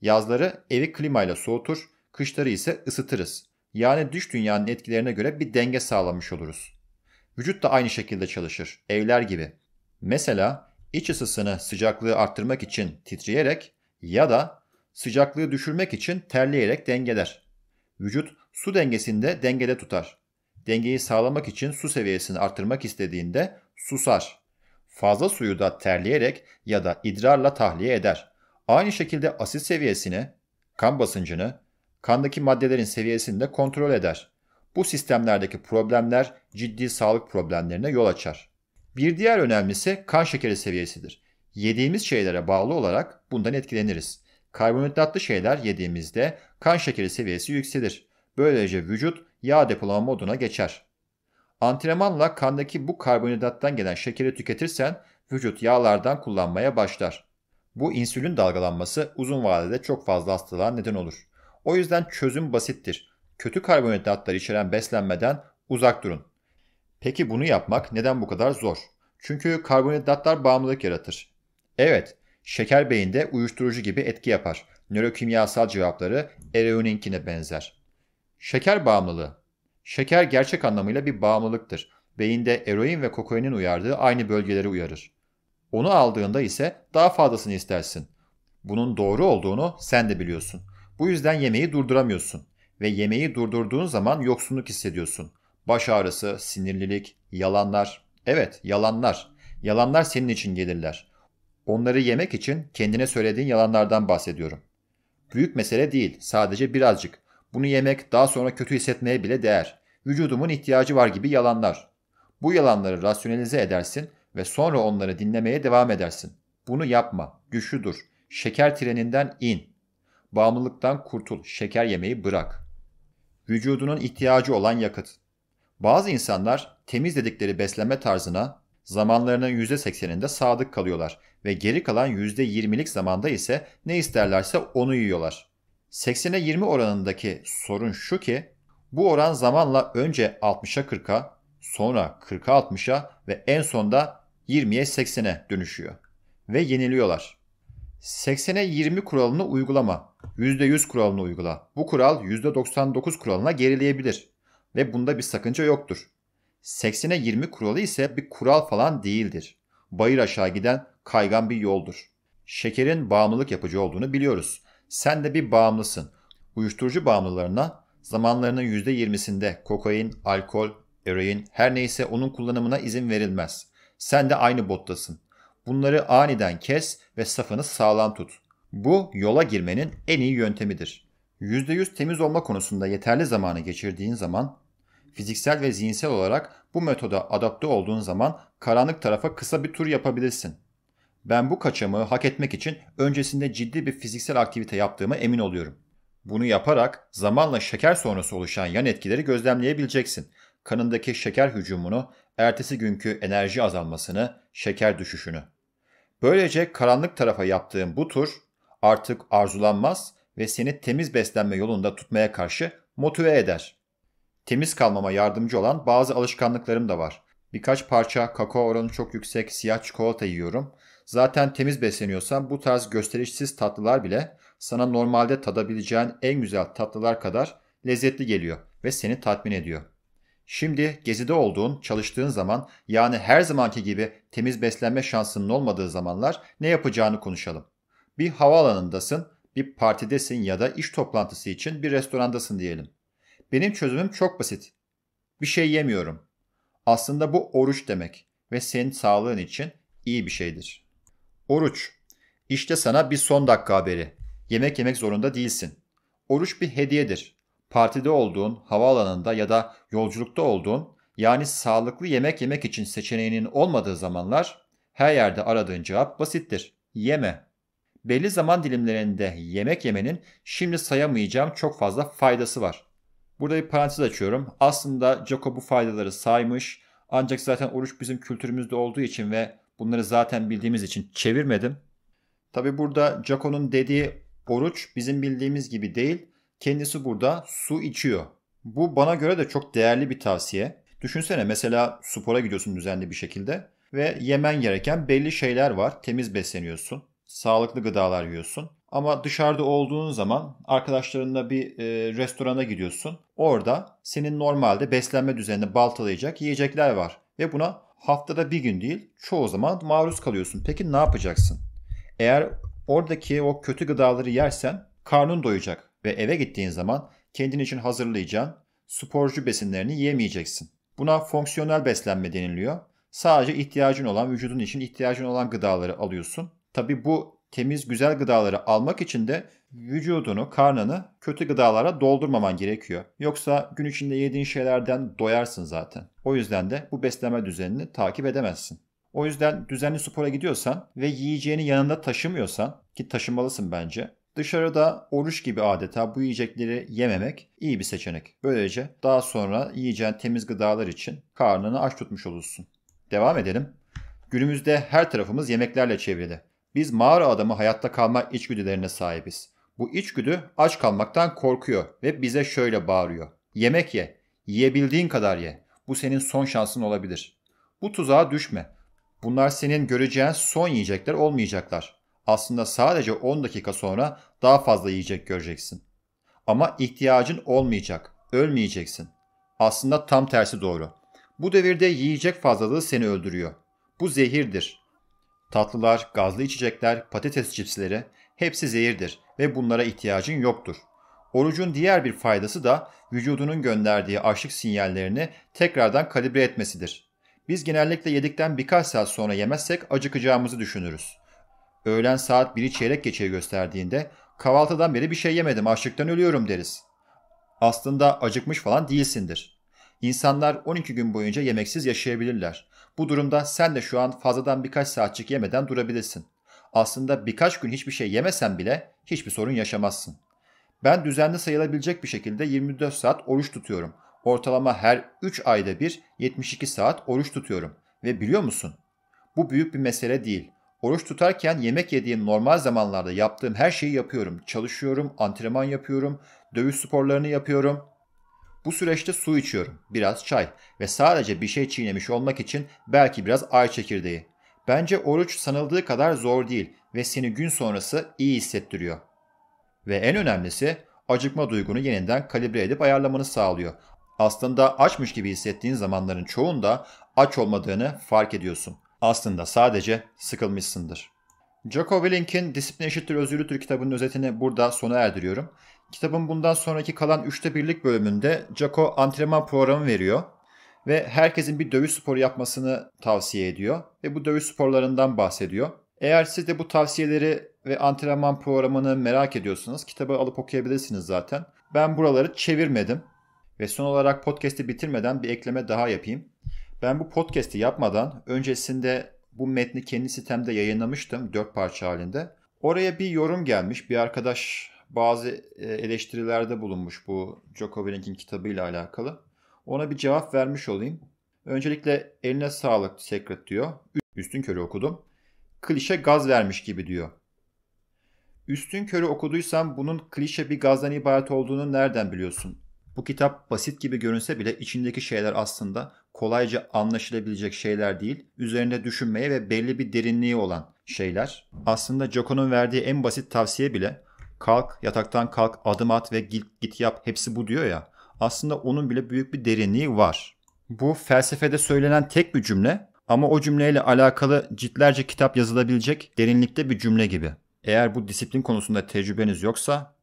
Yazları evi klimayla soğutur, kışları ise ısıtırız. Yani dış dünyanın etkilerine göre bir denge sağlamış oluruz. Vücut da aynı şekilde çalışır, evler gibi. Mesela iç ısısını sıcaklığı arttırmak için titreyerek ya da sıcaklığı düşürmek için terleyerek dengeler. Vücut su dengesinde dengede tutar. Dengeyi sağlamak için su seviyesini arttırmak istediğinde susar. Fazla suyu da terleyerek ya da idrarla tahliye eder. Aynı şekilde asit seviyesini, kan basıncını, kandaki maddelerin seviyesini de kontrol eder. Bu sistemlerdeki problemler ciddi sağlık problemlerine yol açar. Bir diğer önemlisi kan şekeri seviyesidir. Yediğimiz şeylere bağlı olarak bundan etkileniriz. Karbonhidratlı şeyler yediğimizde kan şekeri seviyesi yükselir. Böylece vücut yağ depolama moduna geçer. Antrenmanla kandaki bu karbonhidrattan gelen şekeri tüketirsen vücut yağlardan kullanmaya başlar. Bu insülin dalgalanması uzun vadede çok fazla hastalığa neden olur. O yüzden çözüm basittir. Kötü karbonhidratlar içeren beslenmeden uzak durun. Peki bunu yapmak neden bu kadar zor? Çünkü karbonhidratlar bağımlılık yaratır. Evet, şeker beyinde uyuşturucu gibi etki yapar. Nörokimyasal cevapları eroininkine benzer. Şeker bağımlılığı. Şeker gerçek anlamıyla bir bağımlılıktır. Beyinde eroin ve kokainin uyardığı aynı bölgeleri uyarır. Onu aldığında ise daha fazlasını istersin. Bunun doğru olduğunu sen de biliyorsun. Bu yüzden yemeği durduramıyorsun ve yemeği durdurduğun zaman yoksunluk hissediyorsun. Baş ağrısı, sinirlilik, yalanlar. Evet, yalanlar. Yalanlar senin için gelirler. Onları yemek için kendine söylediğin yalanlardan bahsediyorum. Büyük mesele değil, sadece birazcık. Bunu yemek daha sonra kötü hissetmeye bile değer. Vücudumun ihtiyacı var gibi yalanlar. Bu yalanları rasyonelize edersin ve sonra onları dinlemeye devam edersin. Bunu yapma, güçlü dur. Şeker treninden in. Bağımlılıktan kurtul, şeker yemeyi bırak. Vücudunun ihtiyacı olan yakıt. Bazı insanlar temiz dedikleri beslenme tarzına zamanlarının %80'inde sadık kalıyorlar ve geri kalan %20'lik zamanda ise ne isterlerse onu yiyorlar. 80'e 20 oranındaki sorun şu ki bu oran zamanla önce 60'a 40'a, sonra 40'a 60'a ve en sonda 20'ye 80'e dönüşüyor ve yeniliyorlar. 80'e 20 kuralını uygulama. %100 kuralını uygula. Bu kural %99 kuralına gerileyebilir ve bunda bir sakınca yoktur. 80'e 20 kuralı ise bir kural falan değildir. Bayır aşağı giden kaygan bir yoldur. Şekerin bağımlılık yapıcı olduğunu biliyoruz. Sen de bir bağımlısın. Uyuşturucu bağımlılarına zamanlarının %20'sinde kokain, alkol, eroin her neyse onun kullanımına izin verilmez. Sen de aynı bottasın. Bunları aniden kes ve safını sağlam tut. Bu yola girmenin en iyi yöntemidir. %100 temiz olma konusunda yeterli zamanı geçirdiğin zaman, fiziksel ve zihinsel olarak bu metoda adapte olduğun zaman karanlık tarafa kısa bir tur yapabilirsin. Ben bu kaçamı hak etmek için öncesinde ciddi bir fiziksel aktivite yaptığıma emin oluyorum. Bunu yaparak zamanla şeker sonrası oluşan yan etkileri gözlemleyebileceksin. Kanındaki şeker hücumunu, ertesi günkü enerji azalmasını, şeker düşüşünü. Böylece karanlık tarafa yaptığım bu tur artık arzulanmaz ve seni temiz beslenme yolunda tutmaya karşı motive eder. Temiz kalmama yardımcı olan bazı alışkanlıklarım da var. Birkaç parça kakao oranı çok yüksek siyah çikolata yiyorum. Zaten temiz besleniyorsan bu tarz gösterişsiz tatlılar bile sana normalde tadabileceğin en güzel tatlılar kadar lezzetli geliyor ve seni tatmin ediyor. Şimdi gezide olduğun, çalıştığın zaman yani her zamanki gibi temiz beslenme şansının olmadığı zamanlar ne yapacağını konuşalım. Bir havaalanındasın, Bir partidesin ya da iş toplantısı için bir restorandasın diyelim. Benim çözümüm çok basit. Bir şey yemiyorum. Aslında bu oruç demek ve senin sağlığın için iyi bir şeydir. Oruç. İşte sana bir son dakika haberi. Yemek yemek zorunda değilsin. Oruç bir hediyedir. Partide olduğun, havaalanında ya da yolculukta olduğun, yani sağlıklı yemek yemek için seçeneğinin olmadığı zamanlar her yerde aradığın cevap basittir. Yeme. Belli zaman dilimlerinde yemek yemenin şimdi sayamayacağım çok fazla faydası var. Burada bir parantez açıyorum. Aslında Jaco bu faydaları saymış. Ancak zaten oruç bizim kültürümüzde olduğu için ve bunları zaten bildiğimiz için çevirmedim. Tabi burada Jaco'nun dediği oruç bizim bildiğimiz gibi değil. Kendisi burada su içiyor. Bu bana göre de çok değerli bir tavsiye. Düşünsene mesela spora gidiyorsun düzenli bir şekilde ve yemen gereken belli şeyler var. Temiz besleniyorsun, sağlıklı gıdalar yiyorsun. Ama dışarıda olduğun zaman arkadaşlarınla bir e, restorana gidiyorsun. Orada senin normalde beslenme düzenini baltalayacak yiyecekler var. Ve buna haftada bir gün değil çoğu zaman maruz kalıyorsun. Peki ne yapacaksın? Eğer oradaki o kötü gıdaları yersen karnın doyacak ve eve gittiğin zaman kendin için hazırlayacağın sporcu besinlerini yiyemeyeceksin. Buna fonksiyonel beslenme deniliyor. Sadece ihtiyacın olan, vücudun için ihtiyacın olan gıdaları alıyorsun. Tabi bu temiz, güzel gıdaları almak için de vücudunu, karnını kötü gıdalara doldurmaman gerekiyor. Yoksa gün içinde yediğin şeylerden doyarsın zaten. O yüzden de bu beslenme düzenini takip edemezsin. O yüzden düzenli spora gidiyorsan ve yiyeceğini yanında taşımıyorsan ki taşımalısın bence. Dışarıda oruç gibi adeta bu yiyecekleri yememek iyi bir seçenek. Böylece daha sonra yiyeceğin temiz gıdalar için karnını aç tutmuş olursun. Devam edelim. Günümüzde her tarafımız yemeklerle çevrili. Biz mağara adamı hayatta kalma içgüdülerine sahibiz. Bu içgüdü aç kalmaktan korkuyor ve bize şöyle bağırıyor. Yemek ye, yiyebildiğin kadar ye. Bu senin son şansın olabilir. Bu tuzağa düşme. Bunlar senin göreceğin son yiyecekler olmayacaklar. Aslında sadece 10 dakika sonra daha fazla yiyecek göreceksin. Ama ihtiyacın olmayacak, ölmeyeceksin. Aslında tam tersi doğru. Bu devirde yiyecek fazlalığı seni öldürüyor. Bu zehirdir. Tatlılar, gazlı içecekler, patates cipsleri hepsi zehirdir ve bunlara ihtiyacın yoktur. Orucun diğer bir faydası da vücudunun gönderdiği açlık sinyallerini tekrardan kalibre etmesidir. Biz genellikle yedikten birkaç saat sonra yemezsek acıkacağımızı düşünürüz. Öğlen saat 1'i çeyrek geçeye gösterdiğinde kahvaltıdan beri bir şey yemedim açlıktan ölüyorum deriz. Aslında acıkmış falan değilsindir. İnsanlar 12 gün boyunca yemeksiz yaşayabilirler. Bu durumda sen de şu an fazladan birkaç saatçik yemeden durabilirsin. Aslında birkaç gün hiçbir şey yemesen bile hiçbir sorun yaşamazsın. Ben düzenli sayılabilecek bir şekilde 24 saat oruç tutuyorum. Ortalama her 3 ayda bir 72 saat oruç tutuyorum. Ve biliyor musun? Bu büyük bir mesele değil. Oruç tutarken yemek yediğim normal zamanlarda yaptığım her şeyi yapıyorum. Çalışıyorum, antrenman yapıyorum, dövüş sporlarını yapıyorum. Bu süreçte su içiyorum, biraz çay ve sadece bir şey çiğnemiş olmak için belki biraz ay çekirdeği. Bence oruç sanıldığı kadar zor değil ve seni gün sonrası iyi hissettiriyor. Ve en önemlisi acıkma duygunu yeniden kalibre edip ayarlamanı sağlıyor. Aslında açmış gibi hissettiğin zamanların çoğunda aç olmadığını fark ediyorsun. Aslında sadece sıkılmışsındır. Jocko Willink'in Disiplin Eşittir Özgürlüktür kitabının özetini burada sona erdiriyorum. Kitabın bundan sonraki kalan üçte birlik bölümünde Jocko antrenman programı veriyor ve herkesin bir dövüş sporu yapmasını tavsiye ediyor ve bu dövüş sporlarından bahsediyor. Eğer siz de bu tavsiyeleri ve antrenman programını merak ediyorsanız kitabı alıp okuyabilirsiniz zaten. Ben buraları çevirmedim ve son olarak podcast'i bitirmeden bir ekleme daha yapayım. Ben bu podcast'i yapmadan öncesinde bu metni kendi sitemde yayınlamıştım dört parça halinde. Oraya bir yorum gelmiş. Bir arkadaş bazı e, eleştirilerde bulunmuş bu Joko Willink'in kitabıyla alakalı. Ona bir cevap vermiş olayım. Öncelikle eline sağlık Secret diyor. Üstün körü okudum. Klişe gaz vermiş gibi diyor. Üstün körü okuduysam bunun klişe bir gazdan ibaret olduğunu nereden biliyorsun? Bu kitap basit gibi görünse bile içindeki şeyler aslında kolayca anlaşılabilecek şeyler değil, üzerinde düşünmeye ve belli bir derinliği olan şeyler. Aslında Joko'nun verdiği en basit tavsiye bile kalk, yataktan kalk, adım at ve git, git yap hepsi bu diyor ya. Aslında onun bile büyük bir derinliği var. Bu felsefede söylenen tek bir cümle ama o cümleyle alakalı ciltlerce kitap yazılabilecek derinlikte bir cümle gibi. Eğer bu disiplin konusunda tecrübeniz yoksa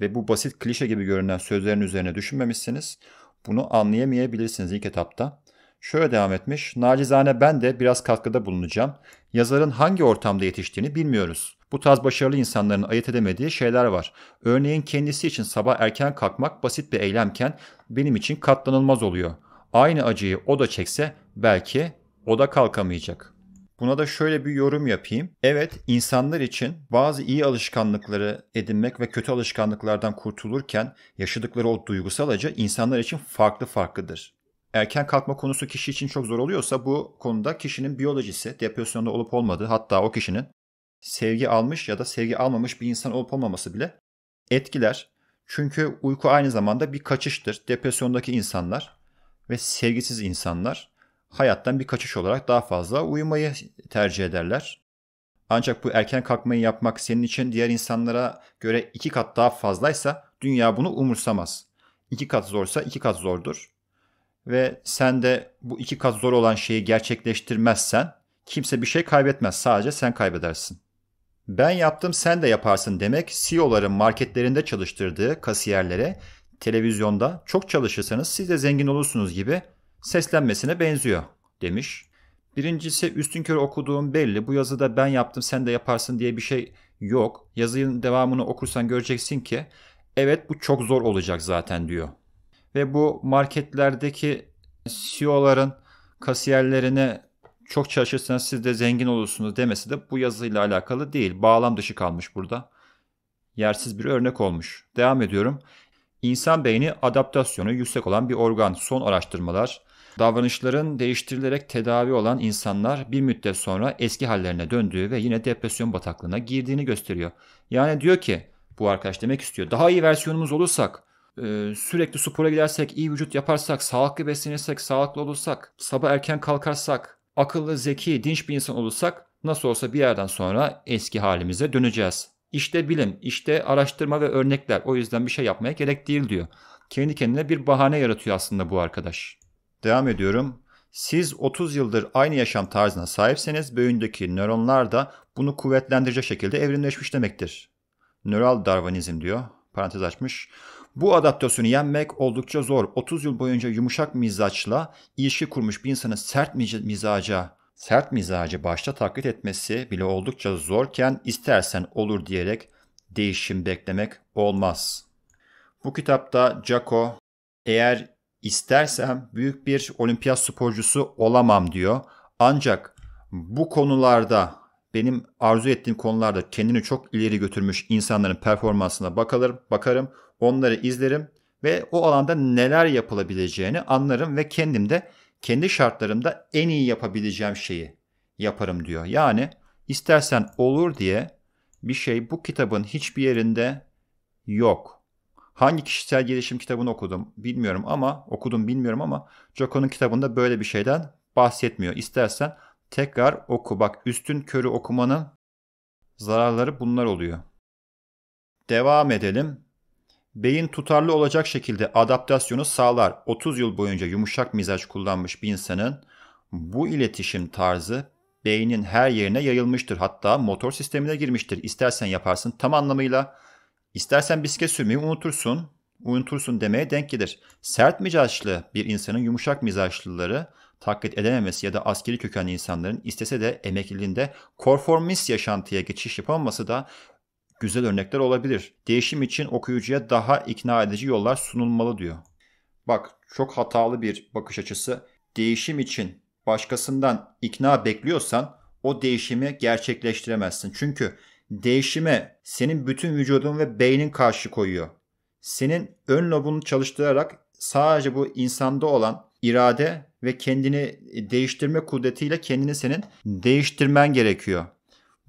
ve bu basit klişe gibi görünen sözlerin üzerine düşünmemişsiniz, bunu anlayamayabilirsiniz ilk etapta. Şöyle devam etmiş. Nacizane ben de biraz katkıda bulunacağım. Yazarın hangi ortamda yetiştiğini bilmiyoruz. Bu tarz başarılı insanların ayırt edemediği şeyler var. Örneğin kendisi için sabah erken kalkmak basit bir eylemken benim için katlanılmaz oluyor. Aynı acıyı o da çekse belki o da kalkamayacak. Buna da şöyle bir yorum yapayım. Evet, insanlar için bazı iyi alışkanlıkları edinmek ve kötü alışkanlıklardan kurtulurken yaşadıkları o duygusal acı insanlar için farklı farklıdır. Erken kalkma konusu kişi için çok zor oluyorsa bu konuda kişinin biyolojisi, depresyonda olup olmadığı hatta o kişinin sevgi almış ya da sevgi almamış bir insan olup olmaması bile etkiler. Çünkü uyku aynı zamanda bir kaçıştır. Depresyondaki insanlar ve sevgisiz insanlar hayattan bir kaçış olarak daha fazla uyumayı tercih ederler. Ancak bu erken kalkmayı yapmak senin için diğer insanlara göre iki kat daha fazlaysa dünya bunu umursamaz. İki kat zorsa iki kat zordur. Ve sen de bu iki kat zor olan şeyi gerçekleştirmezsen kimse bir şey kaybetmez. Sadece sen kaybedersin. Ben yaptım sen de yaparsın demek CEO'ların marketlerinde çalıştırdığı kasiyerlere televizyonda çok çalışırsanız siz de zengin olursunuz gibi seslenmesine benziyor demiş. Birincisi üstün körü okuduğum belli. Bu yazıda ben yaptım sen de yaparsın diye bir şey yok. Yazının devamını okursan göreceksin ki evet bu çok zor olacak zaten diyor. Ve bu marketlerdeki CEO'ların kasiyerlerine çok çalışırsanız siz de zengin olursunuz demesi de bu yazıyla alakalı değil. Bağlam dışı kalmış burada. Yersiz bir örnek olmuş. Devam ediyorum. İnsan beyni adaptasyonu yüksek olan bir organ. Son araştırmalar davranışların değiştirilerek tedavi olan insanlar bir müddet sonra eski hallerine döndüğü ve yine depresyon bataklığına girdiğini gösteriyor. Yani diyor ki bu arkadaş demek istiyor. Daha iyi versiyonumuz olursak, e, sürekli spora gidersek, iyi vücut yaparsak, sağlıklı beslenirsek, sağlıklı olursak, sabah erken kalkarsak, akıllı, zeki, dinç bir insan olursak nasıl olsa bir yerden sonra eski halimize döneceğiz. İşte bilim, işte araştırma ve örnekler. O yüzden bir şey yapmaya gerek değil diyor. Kendi kendine bir bahane yaratıyor aslında bu arkadaş. Devam ediyorum. Siz 30 yıldır aynı yaşam tarzına sahipseniz beyindeki nöronlar da bunu kuvvetlendirecek şekilde evrimleşmiş demektir. Nöral Darwinizm diyor. Parantez açmış. Bu adaptasyonu yenmek oldukça zor. 30 yıl boyunca yumuşak mizaçla ilişki kurmuş bir insanın sert mizaca, sert mizacı başta taklit etmesi bile oldukça zorken istersen olur diyerek değişim beklemek olmaz. Bu kitapta Jaco eğer istersem büyük bir olimpiyat sporcusu olamam diyor. Ancak bu konularda benim arzu ettiğim konularda kendini çok ileri götürmüş insanların performansına bakalım, bakarım, onları izlerim ve o alanda neler yapılabileceğini anlarım ve kendim de kendi şartlarımda en iyi yapabileceğim şeyi yaparım diyor. Yani istersen olur diye bir şey bu kitabın hiçbir yerinde yok. Hangi kişisel gelişim kitabını okudum bilmiyorum ama okudum bilmiyorum ama Joko'nun kitabında böyle bir şeyden bahsetmiyor. İstersen tekrar oku. Bak üstün körü okumanın zararları bunlar oluyor. Devam edelim. Beyin tutarlı olacak şekilde adaptasyonu sağlar. 30 yıl boyunca yumuşak mizaç kullanmış bir insanın bu iletişim tarzı beynin her yerine yayılmıştır. Hatta motor sistemine girmiştir. İstersen yaparsın tam anlamıyla. İstersen bisiklet sürmeyi unutursun. Unutursun demeye denk gelir. Sert mizaçlı bir insanın yumuşak mizaçlıları taklit edememesi ya da askeri kökenli insanların istese de emekliliğinde konformist yaşantıya geçiş yapamaması da güzel örnekler olabilir. Değişim için okuyucuya daha ikna edici yollar sunulmalı diyor. Bak çok hatalı bir bakış açısı. Değişim için başkasından ikna bekliyorsan o değişimi gerçekleştiremezsin. Çünkü değişime senin bütün vücudun ve beynin karşı koyuyor. Senin ön lobunu çalıştırarak sadece bu insanda olan irade ve kendini değiştirme kudretiyle kendini senin değiştirmen gerekiyor.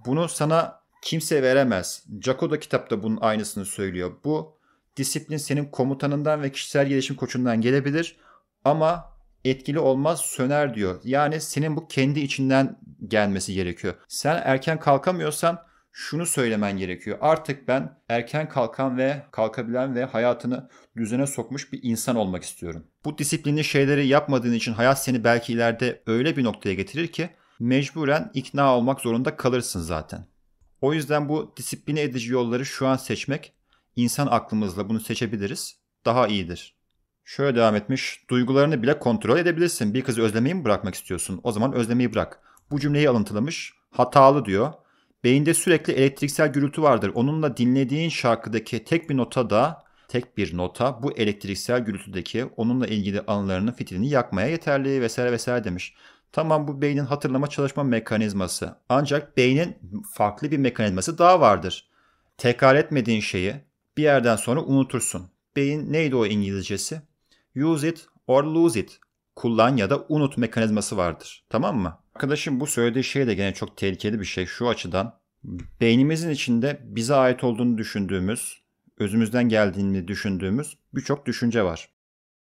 Bunu sana kimse veremez. Jaco da kitapta bunun aynısını söylüyor. Bu disiplin senin komutanından ve kişisel gelişim koçundan gelebilir ama etkili olmaz söner diyor. Yani senin bu kendi içinden gelmesi gerekiyor. Sen erken kalkamıyorsan şunu söylemen gerekiyor. Artık ben erken kalkan ve kalkabilen ve hayatını düzene sokmuş bir insan olmak istiyorum. Bu disiplinli şeyleri yapmadığın için hayat seni belki ileride öyle bir noktaya getirir ki mecburen ikna olmak zorunda kalırsın zaten. O yüzden bu disipline edici yolları şu an seçmek, insan aklımızla bunu seçebiliriz, daha iyidir. Şöyle devam etmiş, duygularını bile kontrol edebilirsin. Bir kızı özlemeyi mi bırakmak istiyorsun? O zaman özlemeyi bırak. Bu cümleyi alıntılamış, hatalı diyor. Beyinde sürekli elektriksel gürültü vardır. Onunla dinlediğin şarkıdaki tek bir nota da tek bir nota bu elektriksel gürültüdeki onunla ilgili anılarının fitilini yakmaya yeterli vesaire vesaire demiş. Tamam bu beynin hatırlama çalışma mekanizması. Ancak beynin farklı bir mekanizması daha vardır. Tekrar etmediğin şeyi bir yerden sonra unutursun. Beyin neydi o İngilizcesi? Use it or lose it. Kullan ya da unut mekanizması vardır. Tamam mı? Arkadaşım bu söylediği şey de gene çok tehlikeli bir şey şu açıdan. Beynimizin içinde bize ait olduğunu düşündüğümüz, özümüzden geldiğini düşündüğümüz birçok düşünce var.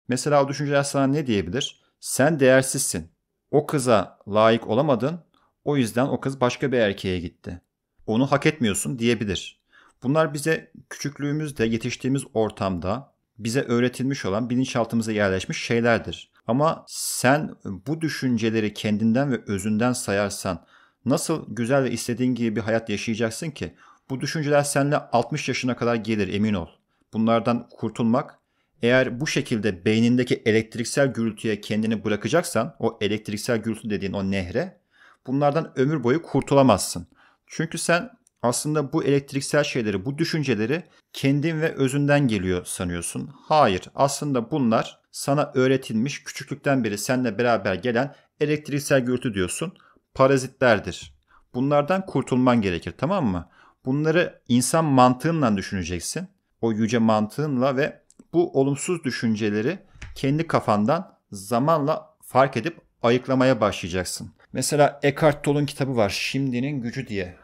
Mesela o düşünceler sana ne diyebilir? Sen değersizsin. O kıza layık olamadın. O yüzden o kız başka bir erkeğe gitti. Onu hak etmiyorsun diyebilir. Bunlar bize küçüklüğümüzde yetiştiğimiz ortamda bize öğretilmiş olan bilinçaltımıza yerleşmiş şeylerdir. Ama sen bu düşünceleri kendinden ve özünden sayarsan nasıl güzel ve istediğin gibi bir hayat yaşayacaksın ki? Bu düşünceler seninle 60 yaşına kadar gelir emin ol. Bunlardan kurtulmak eğer bu şekilde beynindeki elektriksel gürültüye kendini bırakacaksan o elektriksel gürültü dediğin o nehre bunlardan ömür boyu kurtulamazsın. Çünkü sen aslında bu elektriksel şeyleri, bu düşünceleri kendin ve özünden geliyor sanıyorsun. Hayır, aslında bunlar sana öğretilmiş küçüklükten beri seninle beraber gelen elektriksel gürültü diyorsun. Parazitlerdir. Bunlardan kurtulman gerekir tamam mı? Bunları insan mantığınla düşüneceksin. O yüce mantığınla ve bu olumsuz düşünceleri kendi kafandan zamanla fark edip ayıklamaya başlayacaksın. Mesela Eckhart Tolle'un kitabı var Şimdinin Gücü diye.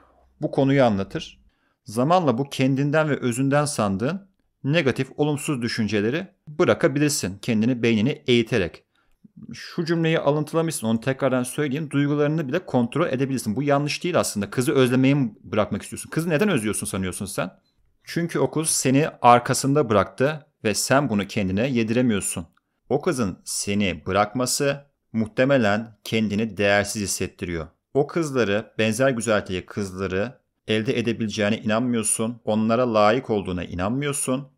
Bu konuyu anlatır. Zamanla bu kendinden ve özünden sandığın negatif, olumsuz düşünceleri bırakabilirsin kendini beynini eğiterek. Şu cümleyi alıntılamışsın onu tekrardan söyleyeyim. Duygularını bile kontrol edebilirsin. Bu yanlış değil aslında. Kızı özlemeyi mi bırakmak istiyorsun? Kızı neden özlüyorsun sanıyorsun sen? Çünkü o kız seni arkasında bıraktı ve sen bunu kendine yediremiyorsun. O kızın seni bırakması muhtemelen kendini değersiz hissettiriyor. O kızları, benzer güzelliği kızları elde edebileceğine inanmıyorsun. Onlara layık olduğuna inanmıyorsun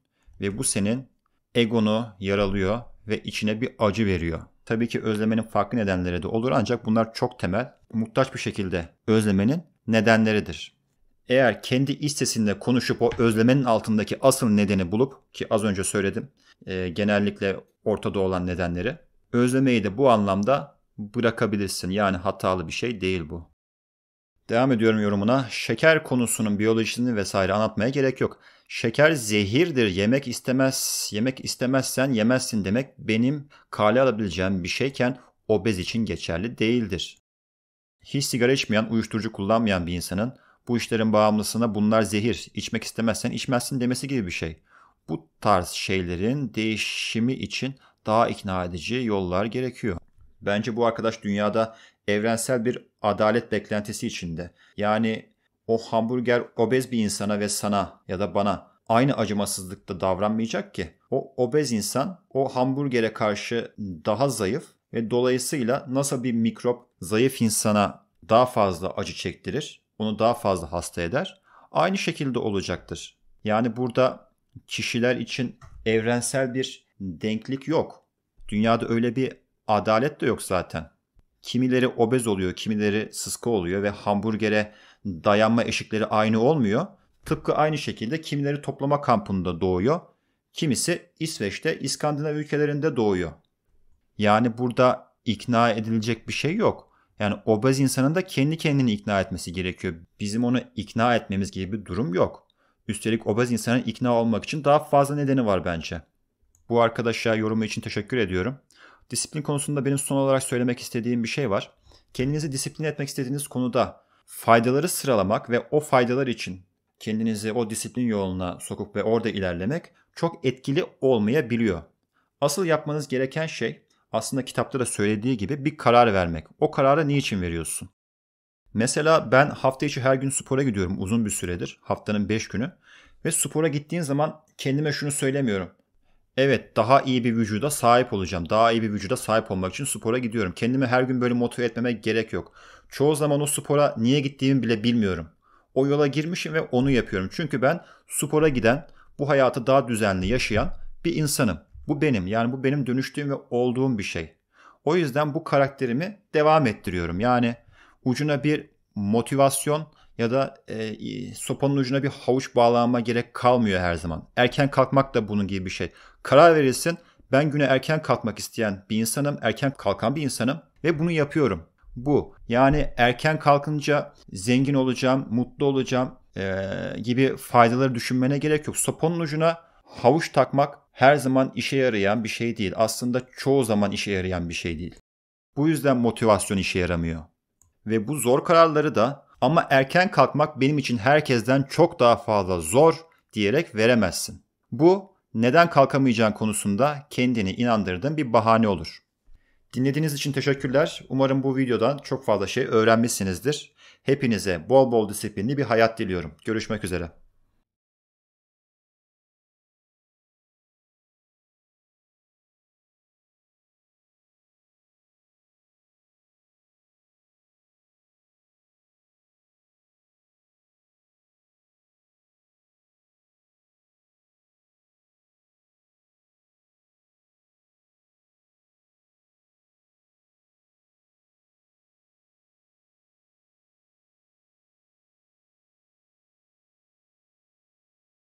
ve bu senin egonu yaralıyor ve içine bir acı veriyor. Tabii ki özlemenin farklı nedenleri de olur ancak bunlar çok temel, muhtaç bir şekilde özlemenin nedenleridir. Eğer kendi iç sesinle konuşup o özlemenin altındaki asıl nedeni bulup ki az önce söyledim e, genellikle ortada olan nedenleri özlemeyi de bu anlamda bırakabilirsin. Yani hatalı bir şey değil bu. Devam ediyorum yorumuna. Şeker konusunun biyolojisini vesaire anlatmaya gerek yok. Şeker zehirdir. Yemek istemez, yemek istemezsen yemezsin demek benim kale alabileceğim bir şeyken obez için geçerli değildir. Hiç sigara içmeyen, uyuşturucu kullanmayan bir insanın bu işlerin bağımlısına bunlar zehir, içmek istemezsen içmezsin demesi gibi bir şey. Bu tarz şeylerin değişimi için daha ikna edici yollar gerekiyor. Bence bu arkadaş dünyada evrensel bir adalet beklentisi içinde. Yani o hamburger obez bir insana ve sana ya da bana aynı acımasızlıkta davranmayacak ki. O obez insan o hamburgere karşı daha zayıf ve dolayısıyla nasıl bir mikrop zayıf insana daha fazla acı çektirir, onu daha fazla hasta eder. Aynı şekilde olacaktır. Yani burada kişiler için evrensel bir denklik yok. Dünyada öyle bir adalet de yok zaten. Kimileri obez oluyor, kimileri sıska oluyor ve hamburgere dayanma eşikleri aynı olmuyor. Tıpkı aynı şekilde kimileri toplama kampında doğuyor. Kimisi İsveç'te, İskandinav ülkelerinde doğuyor. Yani burada ikna edilecek bir şey yok. Yani obez insanın da kendi kendini ikna etmesi gerekiyor. Bizim onu ikna etmemiz gibi bir durum yok. Üstelik obez insanın ikna olmak için daha fazla nedeni var bence. Bu arkadaşa yorumu için teşekkür ediyorum. Disiplin konusunda benim son olarak söylemek istediğim bir şey var. Kendinizi disiplin etmek istediğiniz konuda faydaları sıralamak ve o faydalar için kendinizi o disiplin yoluna sokup ve orada ilerlemek çok etkili olmayabiliyor. Asıl yapmanız gereken şey aslında kitapta da söylediği gibi bir karar vermek. O kararı niçin veriyorsun? Mesela ben hafta içi her gün spora gidiyorum uzun bir süredir. Haftanın 5 günü. Ve spora gittiğin zaman kendime şunu söylemiyorum. Evet daha iyi bir vücuda sahip olacağım. Daha iyi bir vücuda sahip olmak için spora gidiyorum. Kendimi her gün böyle motive etmeme gerek yok. Çoğu zaman o spora niye gittiğimi bile bilmiyorum. o yola girmişim ve onu yapıyorum. Çünkü ben spora giden, bu hayatı daha düzenli yaşayan bir insanım. Bu benim. Yani bu benim dönüştüğüm ve olduğum bir şey. O yüzden bu karakterimi devam ettiriyorum. Yani ucuna bir motivasyon ya da e, sopanın ucuna bir havuç bağlanma gerek kalmıyor her zaman. Erken kalkmak da bunun gibi bir şey. Karar verilsin. Ben güne erken kalkmak isteyen bir insanım, erken kalkan bir insanım ve bunu yapıyorum. Bu. Yani erken kalkınca zengin olacağım, mutlu olacağım e, gibi faydaları düşünmene gerek yok. Sopanın ucuna havuç takmak her zaman işe yarayan bir şey değil. Aslında çoğu zaman işe yarayan bir şey değil. Bu yüzden motivasyon işe yaramıyor. Ve bu zor kararları da ama erken kalkmak benim için herkesten çok daha fazla zor diyerek veremezsin. Bu neden kalkamayacağın konusunda kendini inandırdığın bir bahane olur. Dinlediğiniz için teşekkürler. Umarım bu videodan çok fazla şey öğrenmişsinizdir. Hepinize bol bol disiplinli bir hayat diliyorum. Görüşmek üzere.